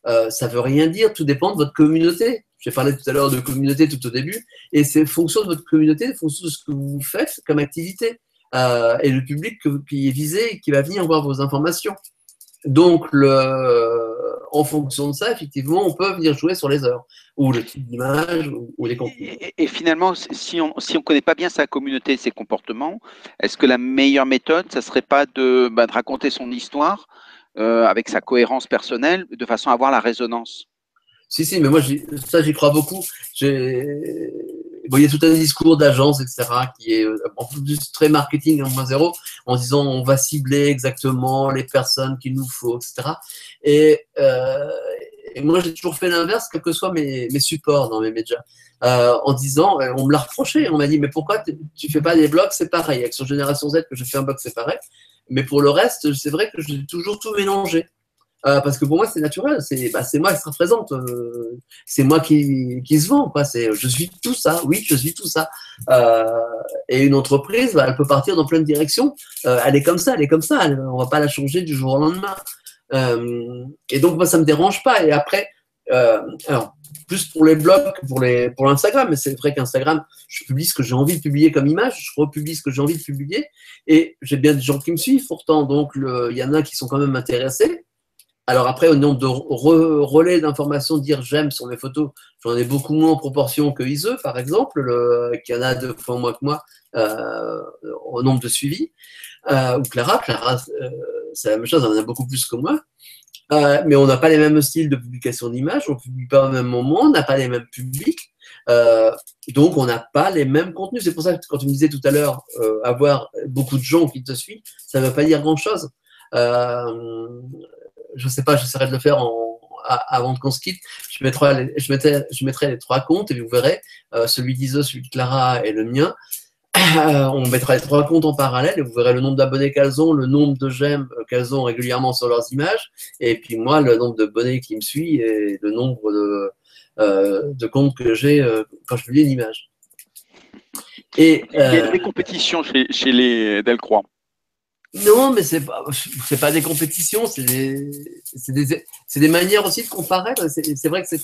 Euh, ça veut rien dire, tout dépend de votre communauté. J'ai parlé tout à l'heure de communauté tout au début, et c'est fonction de votre communauté, fonction de ce que vous faites comme activité, euh, et le public qui est visé et qui va venir voir vos informations. Donc, en fonction de ça, effectivement, on peut venir jouer sur les heures, ou le type d'image, ou, les contenus. Et, finalement, si on ne connaît pas bien sa communauté, ses comportements, est-ce que la meilleure méthode, ça ne serait pas de, bah, de raconter son histoire euh, avec sa cohérence personnelle, de façon à avoir la résonance? Si, si, mais moi, ça, j'y crois beaucoup. il y a tout un discours d'agence, etc., qui est euh, en plus très marketing en moins zéro, en disant on va cibler exactement les personnes qu'il nous faut, etc. Et, euh, et moi, j'ai toujours fait l'inverse, quels que soient mes, mes supports dans mes médias. en disant, on me l'a reproché, on m'a dit, mais pourquoi tu fais pas des blogs séparés? Avec sur Génération Z, que je fais un blog séparé, mais pour le reste, c'est vrai que j'ai toujours tout mélangé. Euh, parce que pour moi, c'est naturel. C'est bah, moi qui se représente. Euh, c'est moi qui, qui se vend. Quoi. Je suis tout ça. Oui, je suis tout ça. Euh, et une entreprise, bah, elle peut partir dans plein de directions. elle est comme ça, elle est comme ça. on va pas la changer du jour au lendemain. et donc, moi, ça me dérange pas. Et après, alors, plus pour les blogs que pour, les, pour l'Instagram. Mais c'est vrai qu'Instagram, je publie ce que j'ai envie de publier comme image, je republie ce que j'ai envie de publier. Et j'ai bien des gens qui me suivent pourtant. Donc, il y en a qui sont quand même intéressés. Alors après, au nombre de relais d'informations, dire j'aime sur mes photos, j'en ai beaucoup moins en proportion que Iseux, par exemple, qui en a deux fois moins que moi euh, au nombre de suivis. Euh, ou Clara, Clara, euh, c'est la même chose, elle en a beaucoup plus que moi. Mais on n'a pas les mêmes styles de publication d'images, on ne publie pas au même moment, on n'a pas les mêmes publics, donc on n'a pas les mêmes contenus. C'est pour ça que quand tu me disais tout à l'heure, avoir beaucoup de gens qui te suivent, ça ne veut pas dire grand-chose. Je ne sais pas, j'essaierai de le faire avant qu'on se quitte. Je mettrai, je, mettrai, je mettrai les trois comptes et vous verrez, celui d'Iso, celui de Clara et le mien. on mettra les trois comptes en parallèle et vous verrez le nombre d'abonnés qu'elles ont, le nombre de j'aime qu'elles ont régulièrement sur leurs images, et puis moi, le nombre d'abonnés qui me suit et le nombre de, euh, de comptes que j'ai euh, quand je publie une image. Et, Il y a des euh, compétitions chez, chez les Delcroix. Non, mais c'est pas, c'est pas des compétitions, c'est des, des, des, manières aussi de comparer. C'est vrai que c'est,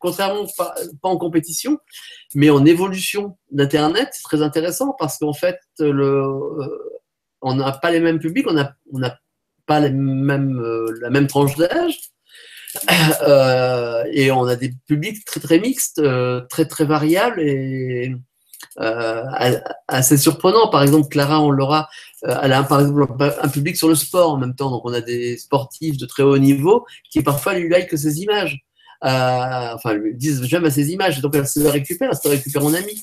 contrairement pas, pas, en compétition, mais en évolution d'Internet, c'est très intéressant parce qu'en fait, le, on n'a pas les mêmes publics, on n'a on a pas mêmes, la même tranche d'âge. Euh, et on a des publics très très mixtes, euh, très très variables et euh, assez surprenant. Par exemple, Clara, on l'aura, euh, elle a par un public sur le sport en même temps. Donc, on a des sportifs de très haut niveau qui parfois lui like ses images. Euh, enfin, lui disent j'aime ses images. Donc, elle se récupère, elle se récupère en ami.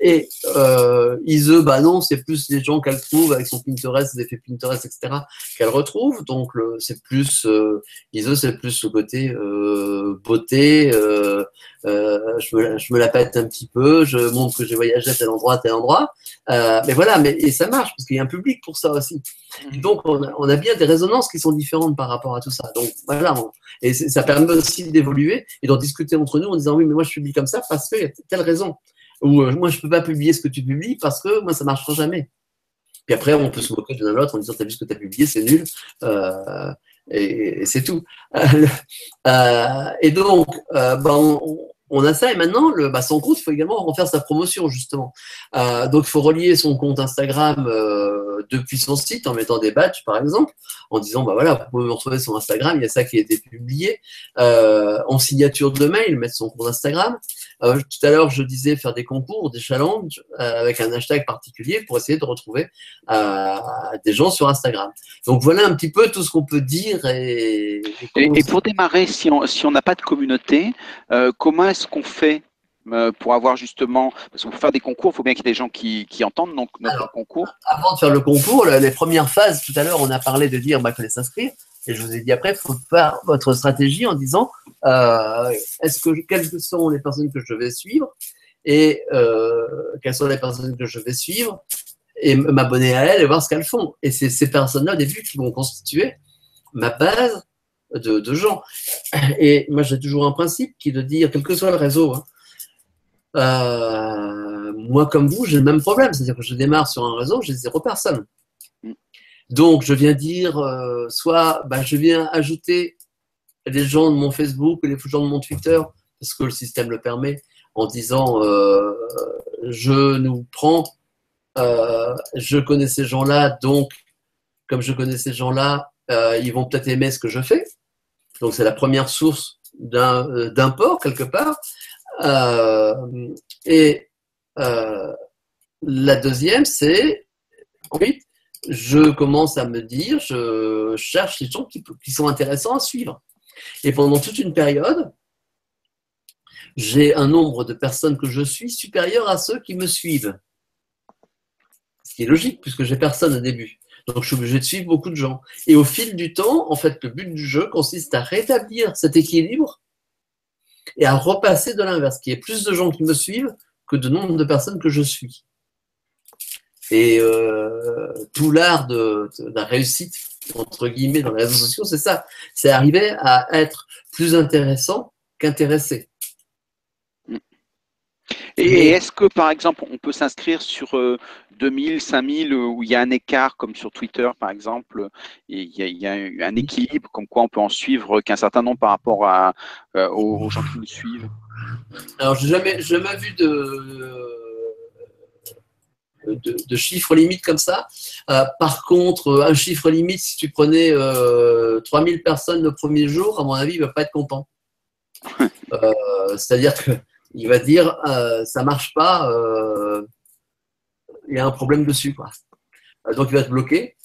Et euh, Ise, bah non, c'est plus les gens qu'elle trouve avec son Pinterest, ses effets Pinterest, etc., qu'elle retrouve. Donc c'est plus euh, Ise, c'est plus le côté euh, beauté. Euh, euh, je, me, je me la pète un petit peu, je montre que j'ai voyagé à tel endroit, à tel endroit. Euh, mais voilà, mais et ça marche parce qu'il y a un public pour ça aussi. Mhm. donc on a, on a, bien des résonances qui sont différentes par rapport à tout ça. Donc voilà, et ça permet aussi d'évoluer et d'en discuter entre nous en disant oui, mais moi je publie comme ça parce qu'il y a telle raison ou euh, moi je peux pas publier ce que tu publies parce que moi ça marchera jamais. Puis après on peut se moquer de l'un l'autre en disant t'as vu ce que tu as publié, c'est nul. Euh, et, c'est tout. [LAUGHS] Euh, et donc, ben, on, a ça et maintenant, le, bah, son compte, il faut également en faire sa promotion justement. Donc, il faut relier son compte Instagram depuis son site en mettant des badges, par exemple, en disant bah voilà, vous pouvez me retrouver sur Instagram, il y a ça qui a été publié. Euh, en signature de mail, mettre son compte Instagram. Euh, tout à l'heure, je disais faire des concours, des challenges euh, avec un hashtag particulier pour essayer de retrouver des gens sur Instagram. Donc voilà un petit peu tout ce qu'on peut dire. Et, et, pour démarrer, si on si on n'a pas de communauté, comment est-ce qu'on fait euh, pour avoir justement, parce qu'on peut faire des concours, il faut bien qu'il y ait des gens qui, qui entendent donc, notre concours. Avant de faire le concours, les premières phases, tout à l'heure, on a parlé de dire bah, fallait s'inscrire. Et je vous ai dit après, il faut faire votre stratégie en disant euh, est-ce que quelles sont les personnes que je vais suivre et euh, quelles sont les personnes que je vais suivre et m'abonner à elles et voir ce qu'elles font. Et c'est ces personnes-là au début qui vont constituer ma base de, de gens. Et moi, j'ai toujours un principe qui est de dire, quel que soit le réseau, hein, euh, moi comme vous, j'ai le même problème. C'est-à-dire que je démarre sur un réseau, j'ai zéro personne. Donc, je viens dire, euh, soit bah, je viens ajouter les gens de mon Facebook ou les gens de mon Twitter, parce que le système le permet, en disant, euh, je nous prends, je connais ces gens-là, donc, comme je connais ces gens-là, ils vont peut-être aimer ce que je fais. Donc, c'est la première source d'import, quelque part. Euh, et euh, la deuxième, c'est, ensuite, je commence à me dire, je cherche les gens qui, sont intéressants à suivre. Et pendant toute une période, j'ai un nombre de personnes que je suis supérieur à ceux qui me suivent. Ce qui est logique, puisque j'ai personne au début. Donc, je suis obligé de suivre beaucoup de gens. Et au fil du temps, en fait, le but du jeu consiste à rétablir cet équilibre et à repasser de l'inverse, qu'il y ait plus de gens qui me suivent que de nombre de personnes que je suis. Et euh, tout l'art de, la réussite, entre guillemets, dans les réseaux sociaux, c'est ça. C'est arriver à être plus intéressant qu'intéressé. Et est-ce que, par exemple, on peut s'inscrire sur 2000, 5000, où il y a un écart, comme sur Twitter, par exemple, il y, a, un équilibre, comme quoi on peut en suivre qu'un certain nombre par rapport à, euh, aux, gens qui nous suivent Alors, je n'ai jamais, jamais vu de, de, chiffre limite comme ça. Euh, par contre, un chiffre limite, si tu prenais 3000 personnes le premier jour, à mon avis, il ne va pas être content. [LAUGHS] C'est-à-dire que il va dire euh, ça marche pas, euh, il y a un problème dessus. Quoi. Euh, donc il va être bloqué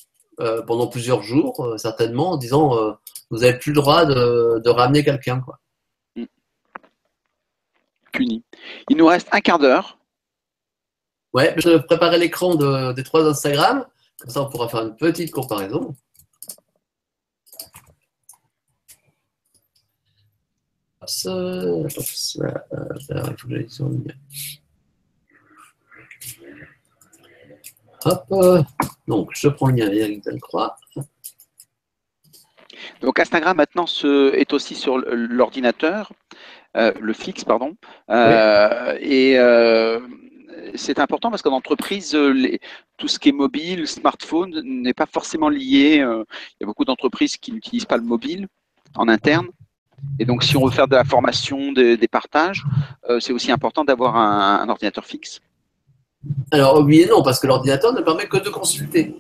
pendant plusieurs jours, certainement, en disant vous n'avez plus le droit de, ramener quelqu'un. Quoi. Il nous reste un quart d'heure. Ouais, je vais préparer l'écran des trois Instagram, comme ça on pourra faire une petite comparaison. Hop, donc je prends le lien Eric Delcroix. Donc Instagram maintenant est aussi sur l'ordinateur, euh, le fixe, pardon. Euh, et euh, c'est important parce qu'en entreprise, tout ce qui est mobile, smartphone n'est pas forcément lié. il y a beaucoup d'entreprises qui n'utilisent pas le mobile en interne. Et donc, si on veut faire de la formation, des partages, c'est aussi important d'avoir un, ordinateur fixe. Alors, oubliez non, parce que l'ordinateur ne permet que de consulter.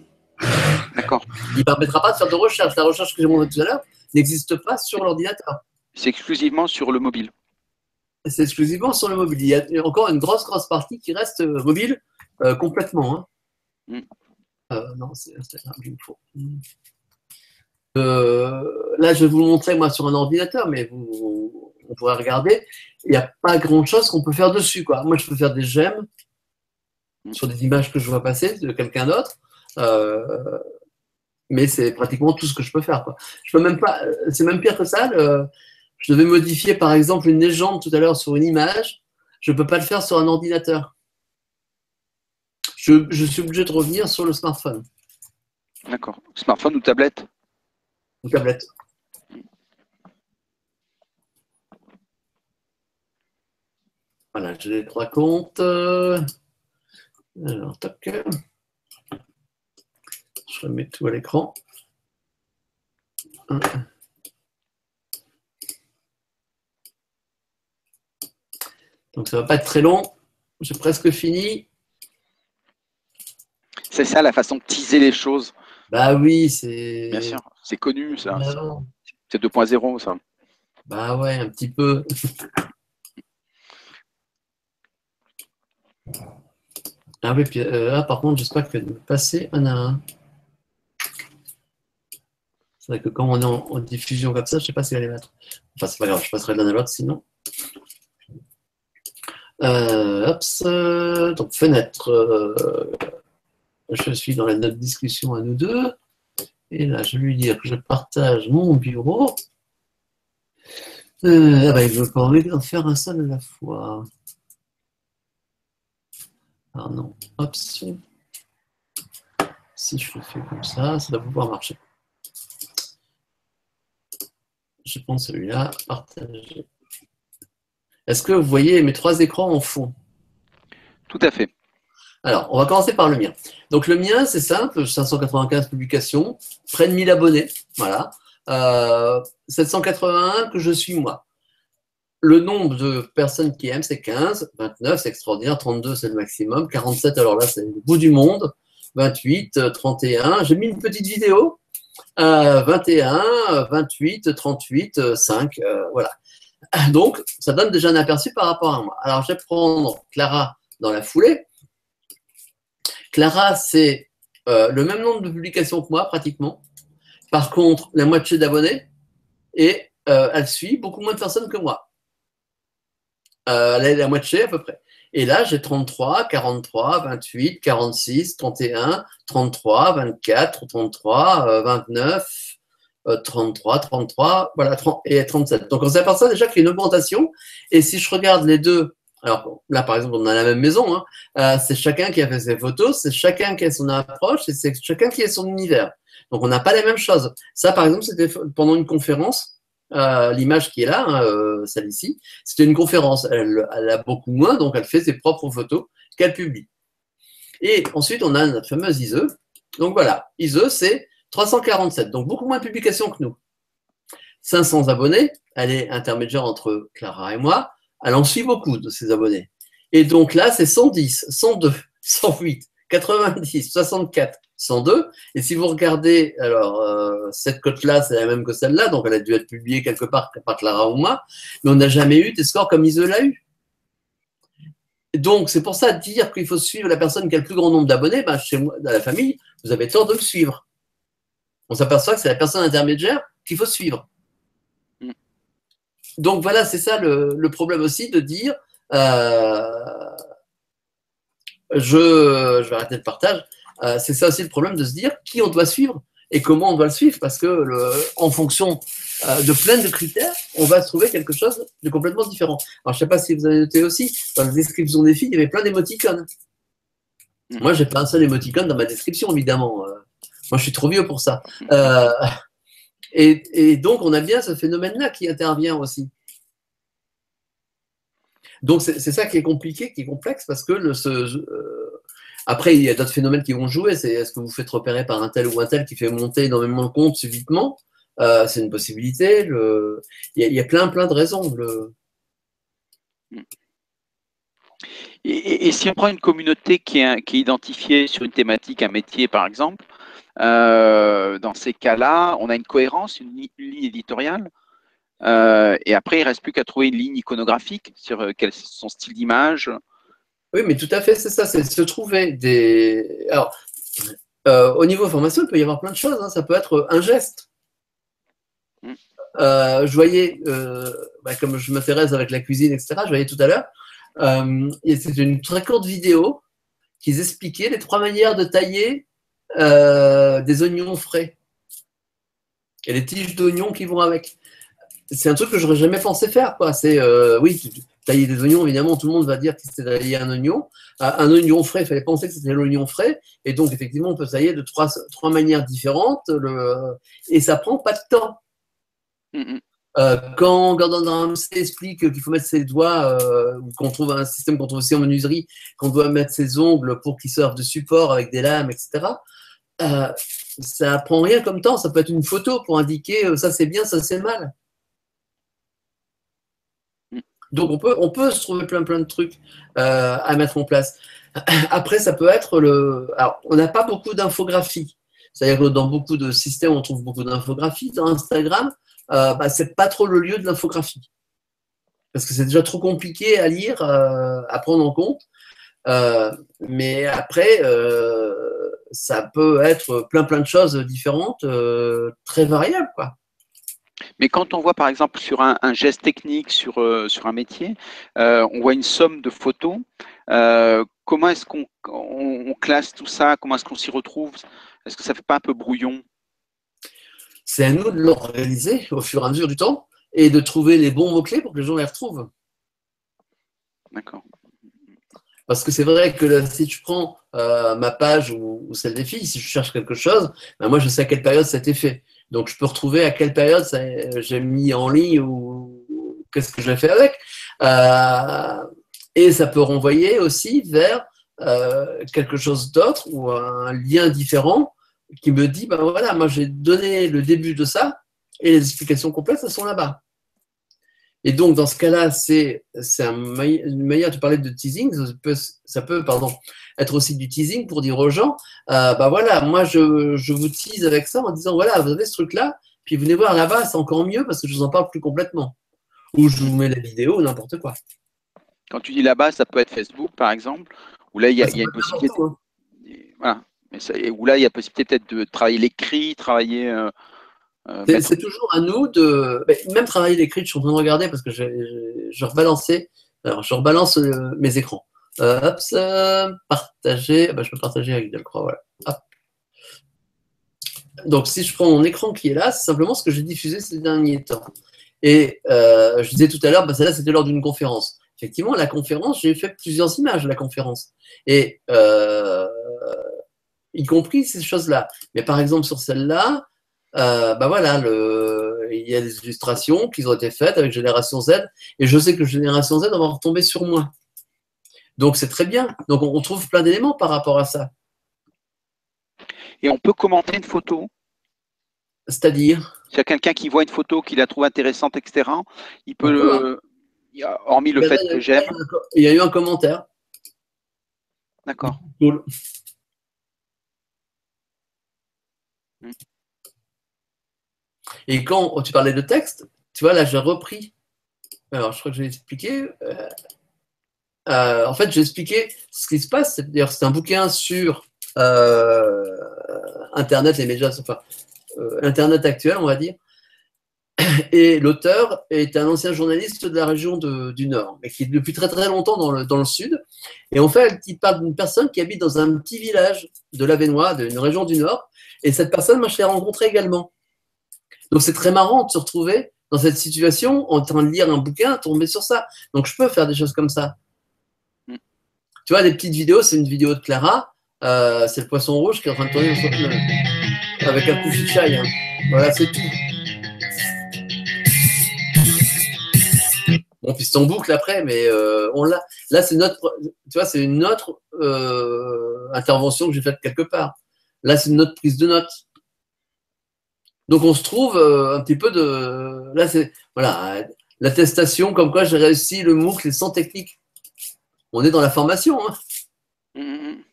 D'accord. Il ne permettra pas de faire de recherche. La recherche que j'ai montrée tout à l'heure n'existe pas sur l'ordinateur. C'est exclusivement sur le mobile. C'est exclusivement sur le mobile. Il y a encore une grosse, grosse partie qui reste euh, mobile euh, complètement. Hein. Mm. non, c'est faut. Euh, là, je vais vous le montrer moi sur un ordinateur, mais vous, on pourrait regarder. Il n'y a pas grand-chose qu'on peut faire dessus. Quoi. Moi, je peux faire des j'aime sur des images que je vois passer de quelqu'un d'autre. Euh, mais c'est pratiquement tout ce que je peux faire. Quoi. Je peux même pas. C'est même pire que ça. je devais modifier, par exemple, une légende tout à l'heure sur une image. Je ne peux pas le faire sur un ordinateur. Je, je suis obligé de revenir sur le smartphone. D'accord. Smartphone ou tablette? Ou tablette. Voilà, j'ai les trois comptes. Alors, tac. Je remets tout à l'écran. Donc ça ne va pas être très long. J'ai presque fini. C'est ça la façon de teaser les choses. Bah oui, c'est. Bien sûr. C'est connu, ça. C'est 2.0, ça. Bah ouais, un petit peu. [LAUGHS] ah oui, puis euh, là, par contre, j'espère que de passer un à un. C'est vrai que quand on est en, diffusion comme ça, je ne sais pas si elle les mettre. Enfin, c'est pas grave, je passerai l'un à l'autre sinon. Euh, hop, donc fenêtre. Euh, je suis dans la note discussion à nous deux. Et là, je vais lui dire que je partage mon bureau. Euh, ah bah, il veut pas envie d'en faire un seul à la fois. Ah non, option. Si je le fais comme ça, ça va pouvoir marcher. Je prends celui-là, partager. Est-ce que vous voyez mes trois écrans en fond? Tout à fait. Alors, on va commencer par le mien. Donc, le mien, c'est simple 595 publications, près de 1000 abonnés. Voilà. 781 euh, que je suis moi. Le nombre de personnes qui aiment, c'est 15. 29, c'est extraordinaire. 32, c'est le maximum. 47, alors là, c'est le bout du monde. 28, 31. J'ai mis une petite vidéo. 21, 28, 38, 5. voilà. Donc, ça donne déjà un aperçu par rapport à moi. Alors, je vais prendre Clara dans la foulée. Clara, c'est euh, le même nombre de publications que moi, pratiquement. Par contre, la moitié d'abonnés. Et euh, elle suit beaucoup moins de personnes que moi. Euh, la moitié à peu près. Et là, j'ai 33, 43, 28, 46, 31, 33, 24, 33, 29, 33, 33, voilà, 30, et 37. Donc on s'aperçoit déjà qu'il y a une augmentation. Et si je regarde les deux alors là, par exemple, on a la même maison. Hein. Euh, c'est chacun qui a fait ses photos, c'est chacun qui a son approche et c'est chacun qui a son univers. Donc on n'a pas les mêmes choses. Ça, par exemple, c'était pendant une conférence. Euh, l'image qui est là, hein, euh, celle-ci, c'était une conférence. Elle, a beaucoup moins, donc elle fait ses propres photos qu'elle publie. Et ensuite, on a notre fameuse ISE. Donc voilà, ISE, c'est 347, donc beaucoup moins de publications que nous. 500 abonnés, elle est intermédiaire entre Clara et moi. Elle en suit beaucoup de ses abonnés. Et donc là, c'est 110, 102, 108, 90, 64, 102. Et si vous regardez, alors, euh, cette cote-là, c'est la même que celle-là, donc elle a dû être publiée quelque part par Clara ou moi, mais on n'a jamais eu des scores comme Ise l'a eu. Donc, c'est pour ça dire qu'il faut suivre la personne qui a le plus grand nombre d'abonnés, ben, chez moi, dans la famille, vous avez tort de le suivre. On s'aperçoit que c'est la personne intermédiaire qu'il faut suivre donc voilà, c'est ça le, problème aussi de dire euh, je, vais arrêter le partage. Euh, c'est ça aussi le problème de se dire qui on doit suivre et comment on doit le suivre parce que en fonction euh, de plein de critères, on va trouver quelque chose de complètement différent. Alors je ne sais pas si vous avez noté aussi, dans la description des filles, il y avait plein d'émoticônes. Moi, Moi, j'ai pas un seul émoticône dans ma description, évidemment. moi, je suis trop vieux pour ça. Et, donc, on a bien ce phénomène-là qui intervient aussi. Donc, c'est ça qui est compliqué, qui est complexe, parce que le, ce, euh, après, il y a d'autres phénomènes qui vont jouer. C'est est-ce que vous faites repérer par un tel ou un tel qui fait monter énormément de compte subitement? Euh, C'est une possibilité. Le, il, y a, plein, plein de raisons. Le... Et, si on prend une communauté qui est, identifiée sur une thématique, un métier par exemple, euh, dans ces cas-là, on a une cohérence, une, ligne éditoriale. Euh, et après, il ne reste plus qu'à trouver une ligne iconographique sur euh, quel son style d'image. Oui, mais tout à fait, c'est ça, c'est se trouver des. Alors, au niveau formation, il peut y avoir plein de choses. Hein. Ça peut être un geste. Mm. je voyais, bah, comme je m'intéresse avec la cuisine, etc., je voyais tout à l'heure, c'était une très courte vidéo qui expliquait les trois manières de tailler euh, des oignons frais et les tiges d'oignons qui vont avec. C'est un truc que j'aurais jamais pensé faire. Quoi. C'est euh, oui, tailler des oignons, évidemment, tout le monde va dire que c'est tailler un oignon. Euh, un oignon frais, il fallait penser que c'était l'oignon frais. Et donc, effectivement, on peut tailler de trois, trois manières différentes. Le, et ça prend pas de temps. quand Gordon Ramsay explique qu'il faut mettre ses doigts, ou qu'on trouve un système qu'on trouve aussi en menuiserie, qu'on doit mettre ses ongles pour qu'ils servent de support avec des lames, etc. Euh, ça prend rien comme temps. Ça peut être une photo pour indiquer euh, ça c'est bien, ça c'est mal. Donc on peut, on peut se trouver plein plein de trucs euh, à mettre en place. [CLEARS THROAT] Après, ça peut être le. Alors, on n'a pas beaucoup d'infographie. C'est-à-dire que dans beaucoup de systèmes, on trouve beaucoup d'infographie. Dans Instagram, euh, bah, c'est pas trop le lieu de l'infographie. Parce que c'est déjà trop compliqué à lire, à prendre en compte. mais après, ça peut être plein plein de choses différentes, euh, très variables. Quoi. Mais quand on voit par exemple sur un, geste technique, sur, euh, sur un métier, euh, on voit une somme de photos, comment est-ce qu'on classe tout ça? Comment est-ce qu'on s'y retrouve? Est-ce que ça ne fait pas un peu brouillon? C'est à nous de l'organiser au fur et à mesure du temps et de trouver les bons mots-clés pour que les gens les retrouvent. D'accord. Parce que c'est vrai que si tu prends euh, ma page ou, celle des filles, si je cherche quelque chose, ben moi je sais à quelle période ça a été fait. Donc je peux retrouver à quelle période j'ai mis en ligne ou, qu'est-ce que j'ai fait avec. Euh, et ça peut renvoyer aussi vers euh, quelque chose d'autre ou un lien différent qui me dit, ben voilà, moi j'ai donné le début de ça et les explications complètes, elles sont là-bas. Et donc, dans ce cas-là, c'est une manière, tu parlais de teasing, ça peut, ça peut pardon, être aussi du teasing pour dire aux gens, euh, bah voilà, moi je, je, vous tease avec ça en disant, voilà, vous avez ce truc-là, puis venez voir là-bas, c'est encore mieux parce que je vous en parle plus complètement. Ou je vous mets la vidéo, ou n'importe quoi. Quand tu dis là-bas, ça peut être Facebook, par exemple, où là, il y a, une possibilité. Hein. Voilà. Mais ça, où là, il y a possibilité peut-être de travailler l'écrit, travailler. Euh, euh, c'est toujours à nous de. Même travailler l'écrit, je suis en train de regarder parce que je, je, rebalancé. Alors, je rebalance euh, mes écrans. hop, ça, partager. Ah bah, je peux partager avec Delcroix, voilà. Donc, si je prends mon écran qui est là, c'est simplement ce que j'ai diffusé ces derniers temps. Et je disais tout à l'heure, bah, celle-là, c'était lors d'une conférence effectivement, la conférence, j'ai fait plusieurs images de la conférence. Et euh, y compris ces choses-là. Mais par exemple, sur celle-là, euh, bah voilà, le, il y a des illustrations qui ont été faites avec Génération Z. Et je sais que Génération Z va retomber sur moi. Donc c'est très bien. Donc on, trouve plein d'éléments par rapport à ça. Et on peut commenter une photo? C'est-à-dire? A quelqu'un qui voit une photo, qu'il la trouve intéressante, etc., il peut, le, hormis le fait que j'aime. Il y a eu un commentaire. D'accord. Et quand tu parlais de texte, tu vois, là, j'ai repris. Alors, je crois que j'ai expliqué. Euh, euh, en fait, j'ai expliqué ce qui se passe. C'est-à-dire, c'est un bouquin sur euh, Internet, les médias, enfin, Internet actuel, on va dire. [CLEARS THROAT] Et l'auteur est un ancien journaliste de la région du Nord, mais qui est depuis très très longtemps dans le, dans le Sud. Et en fait, il parle d'une personne qui habite dans un petit village de l'Avenois, d'une région du Nord. Et cette personne, moi, je l'ai rencontrée également. Donc c'est très marrant de se retrouver dans cette situation en train de lire un bouquin, tomber sur ça. Donc je peux faire des choses comme ça. Mm. Tu vois, des petites vidéos, c'est une vidéo de Clara, euh, c'est le poisson rouge qui est en train de tourner avec un coup de chai. Hein. Voilà, c'est tout. On piston boucle après, mais euh, on l'a. Là, c'est notre, tu vois, c'est une autre euh, intervention que j'ai faite quelque part. Là, c'est une autre prise de notes. Donc, on se trouve euh, un petit peu de. Là, c'est voilà l'attestation comme quoi j'ai réussi le MOOC, les 100 techniques. On est dans la formation. Hein. Mmh, mmh, mmh.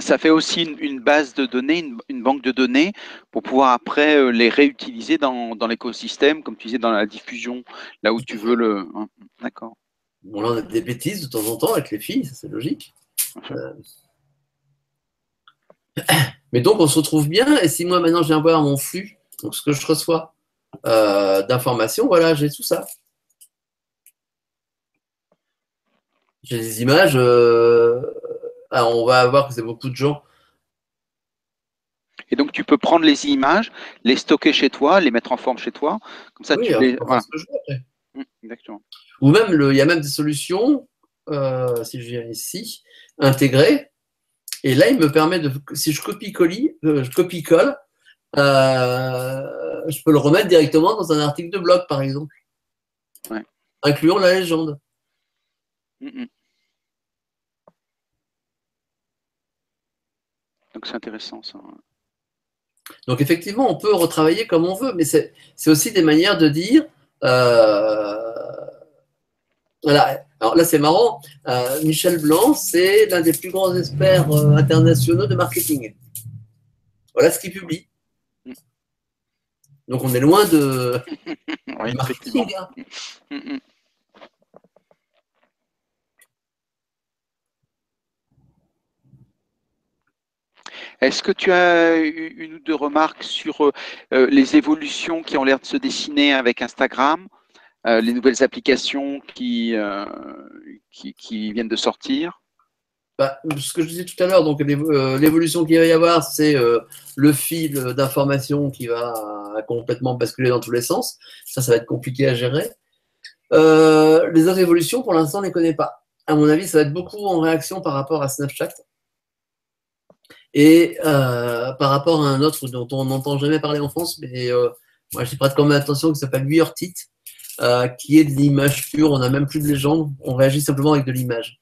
Ça, fait aussi une, base de données, une, banque de données pour pouvoir après euh, les réutiliser dans, l'écosystème, comme tu disais, dans la diffusion, là où tu veux le. Hein, d'accord. Bon, là, on a des bêtises de temps en temps avec les filles, ça c'est logique. Euh. Mais donc, on se retrouve bien. Et si moi, maintenant, je viens voir mon flux, donc ce que je reçois euh, d'informations, voilà, j'ai tout ça. J'ai des images. Alors, on va voir que c'est beaucoup de gens. Et donc, tu peux prendre les images, les stocker chez toi, les mettre en forme chez toi. Comme ça, tu les. Mmh, exactement. Ou même, il y a même des solutions, euh, si je viens ici, intégrées. Et là, il me permet de. Si je copie-colle, euh, je copie-colle, euh, je peux le remettre directement dans un article de blog, par exemple. Incluant la légende. Mmh, mmh. Donc c'est intéressant ça. Donc effectivement, on peut retravailler comme on veut, mais c'est aussi des manières de dire. Euh, voilà. Alors là, c'est marrant. Euh, Michel Blanc, c'est l'un des plus grands experts euh, internationaux de marketing. Voilà ce qu'il publie. Donc on est loin de. [LAUGHS] oui, marketing. Hein. Est-ce que tu as une ou deux remarques sur euh, les évolutions qui ont l'air de se dessiner avec Instagram, euh, les nouvelles applications qui, qui, viennent de sortir bah, ce que je disais tout à l'heure, euh, l'évolution qu'il va y avoir, c'est euh, le fil d'information qui va complètement basculer dans tous les sens. Ça, ça va être compliqué à gérer. Euh, les autres évolutions, pour l'instant, on ne les connaît pas. À mon avis, ça va être beaucoup en réaction par rapport à Snapchat et par rapport à un autre dont on n'entend jamais parler en France, mais moi, je prête quand même attention, qui s'appelle Weirtit, qui est de l'image pure. On n'a même plus de légende, on réagit simplement avec de l'image.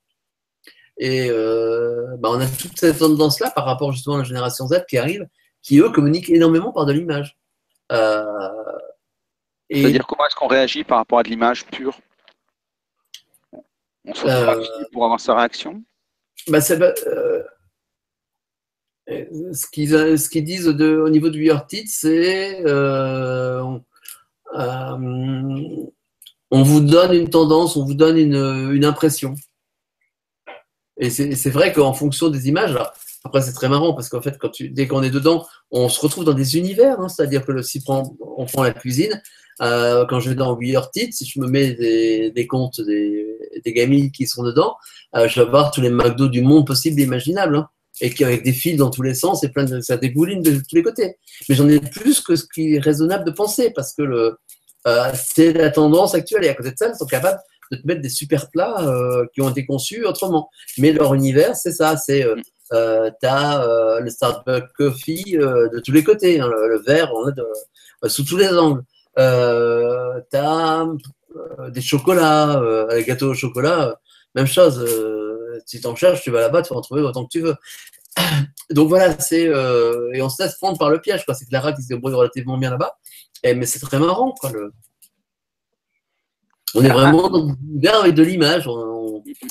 Et euh, bah, on a toute cette tendance-là par rapport justement à la génération Z qui arrive, qui eux communiquent énormément par de l'image. Euh, C'est-à-dire comment est-ce qu'on réagit par rapport à de l'image pure? On se euh, pour avoir sa réaction? bah, Ce qu'ils ce qu'ils disent de, au niveau du Heartit, c'est on, on vous donne une tendance, on vous donne une, impression. Et c'est vrai qu'en fonction des images, après c'est très marrant parce qu'en fait, quand tu, dès qu'on est dedans, on se retrouve dans des univers. Hein, C'est-à-dire que si on prend la cuisine, euh, quand je vais dans Weird si je me mets des, comptes des, des gamines qui sont dedans, euh, je vais voir tous les McDo du monde possible et imaginable. Hein, et avec des fils dans tous les sens et plein de, ça dégouline de tous les côtés. Mais j'en ai plus que ce qui est raisonnable de penser parce que euh, c'est la tendance actuelle et à côté de ça, ils sont capables de te mettre des super plats euh, qui ont été conçus autrement. Mais leur univers, c'est ça, c'est euh, euh t'as le Starbucks Coffee de tous les côtés, hein, le, verre sous tous les angles. t'as des chocolats, des gâteaux au chocolat, même chose. Si t'en cherches, tu vas là-bas, tu vas en trouver autant que tu veux. [CLEARS THROAT] Donc voilà, c'est et on se laisse prendre par le piège. C'est Clara qui se débrouille relativement bien là-bas, mais c'est très marrant. Quoi, le, on est vraiment dans l'univers avec de l'image.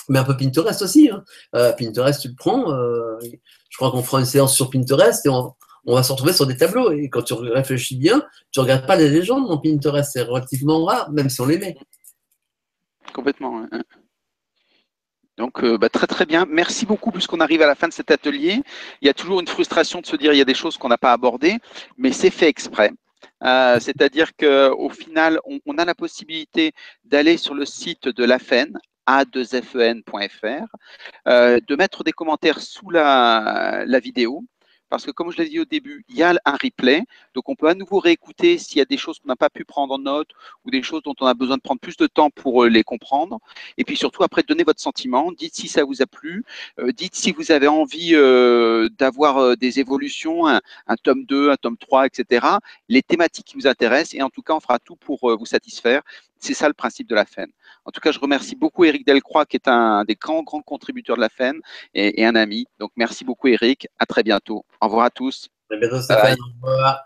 Mais un peu Pinterest aussi. Hein. Euh, Pinterest, tu le prends. Euh, je crois qu'on fera une séance sur Pinterest et on, va se retrouver sur des tableaux. Et quand tu réfléchis bien, tu ne regardes pas les légendes dans Pinterest. C'est relativement rare, même si on les met. Complètement. Donc, euh, bah, très très bien. Merci beaucoup puisqu'on arrive à la fin de cet atelier. Il y a toujours une frustration de se dire il y a des choses qu'on n'a pas abordées, mais c'est fait exprès. Euh, c'est-à-dire qu'au final, on, a la possibilité d'aller sur le site de l'AFEN, a2fen.fr, euh, de mettre des commentaires sous la vidéo parce que comme je l'ai dit au début, il y a un replay, donc on peut à nouveau réécouter s'il y a des choses qu'on n'a pas pu prendre en note ou des choses dont on a besoin de prendre plus de temps pour euh, les comprendre. Et puis surtout, après, donnez votre sentiment, dites si ça vous a plu, euh, dites si vous avez envie euh, d'avoir des évolutions, un, tome 2, un tome 3, etc. Les thématiques qui vous intéressent, et en tout cas, on fera tout pour vous satisfaire. C'est ça le principe de la FEN. En tout cas, je remercie beaucoup Eric Delcroix, qui est un des grands, grands contributeurs de la FEN et, un ami. Donc, merci beaucoup Eric. À très bientôt. Au revoir à tous. À bientôt, Stéphane. Au revoir.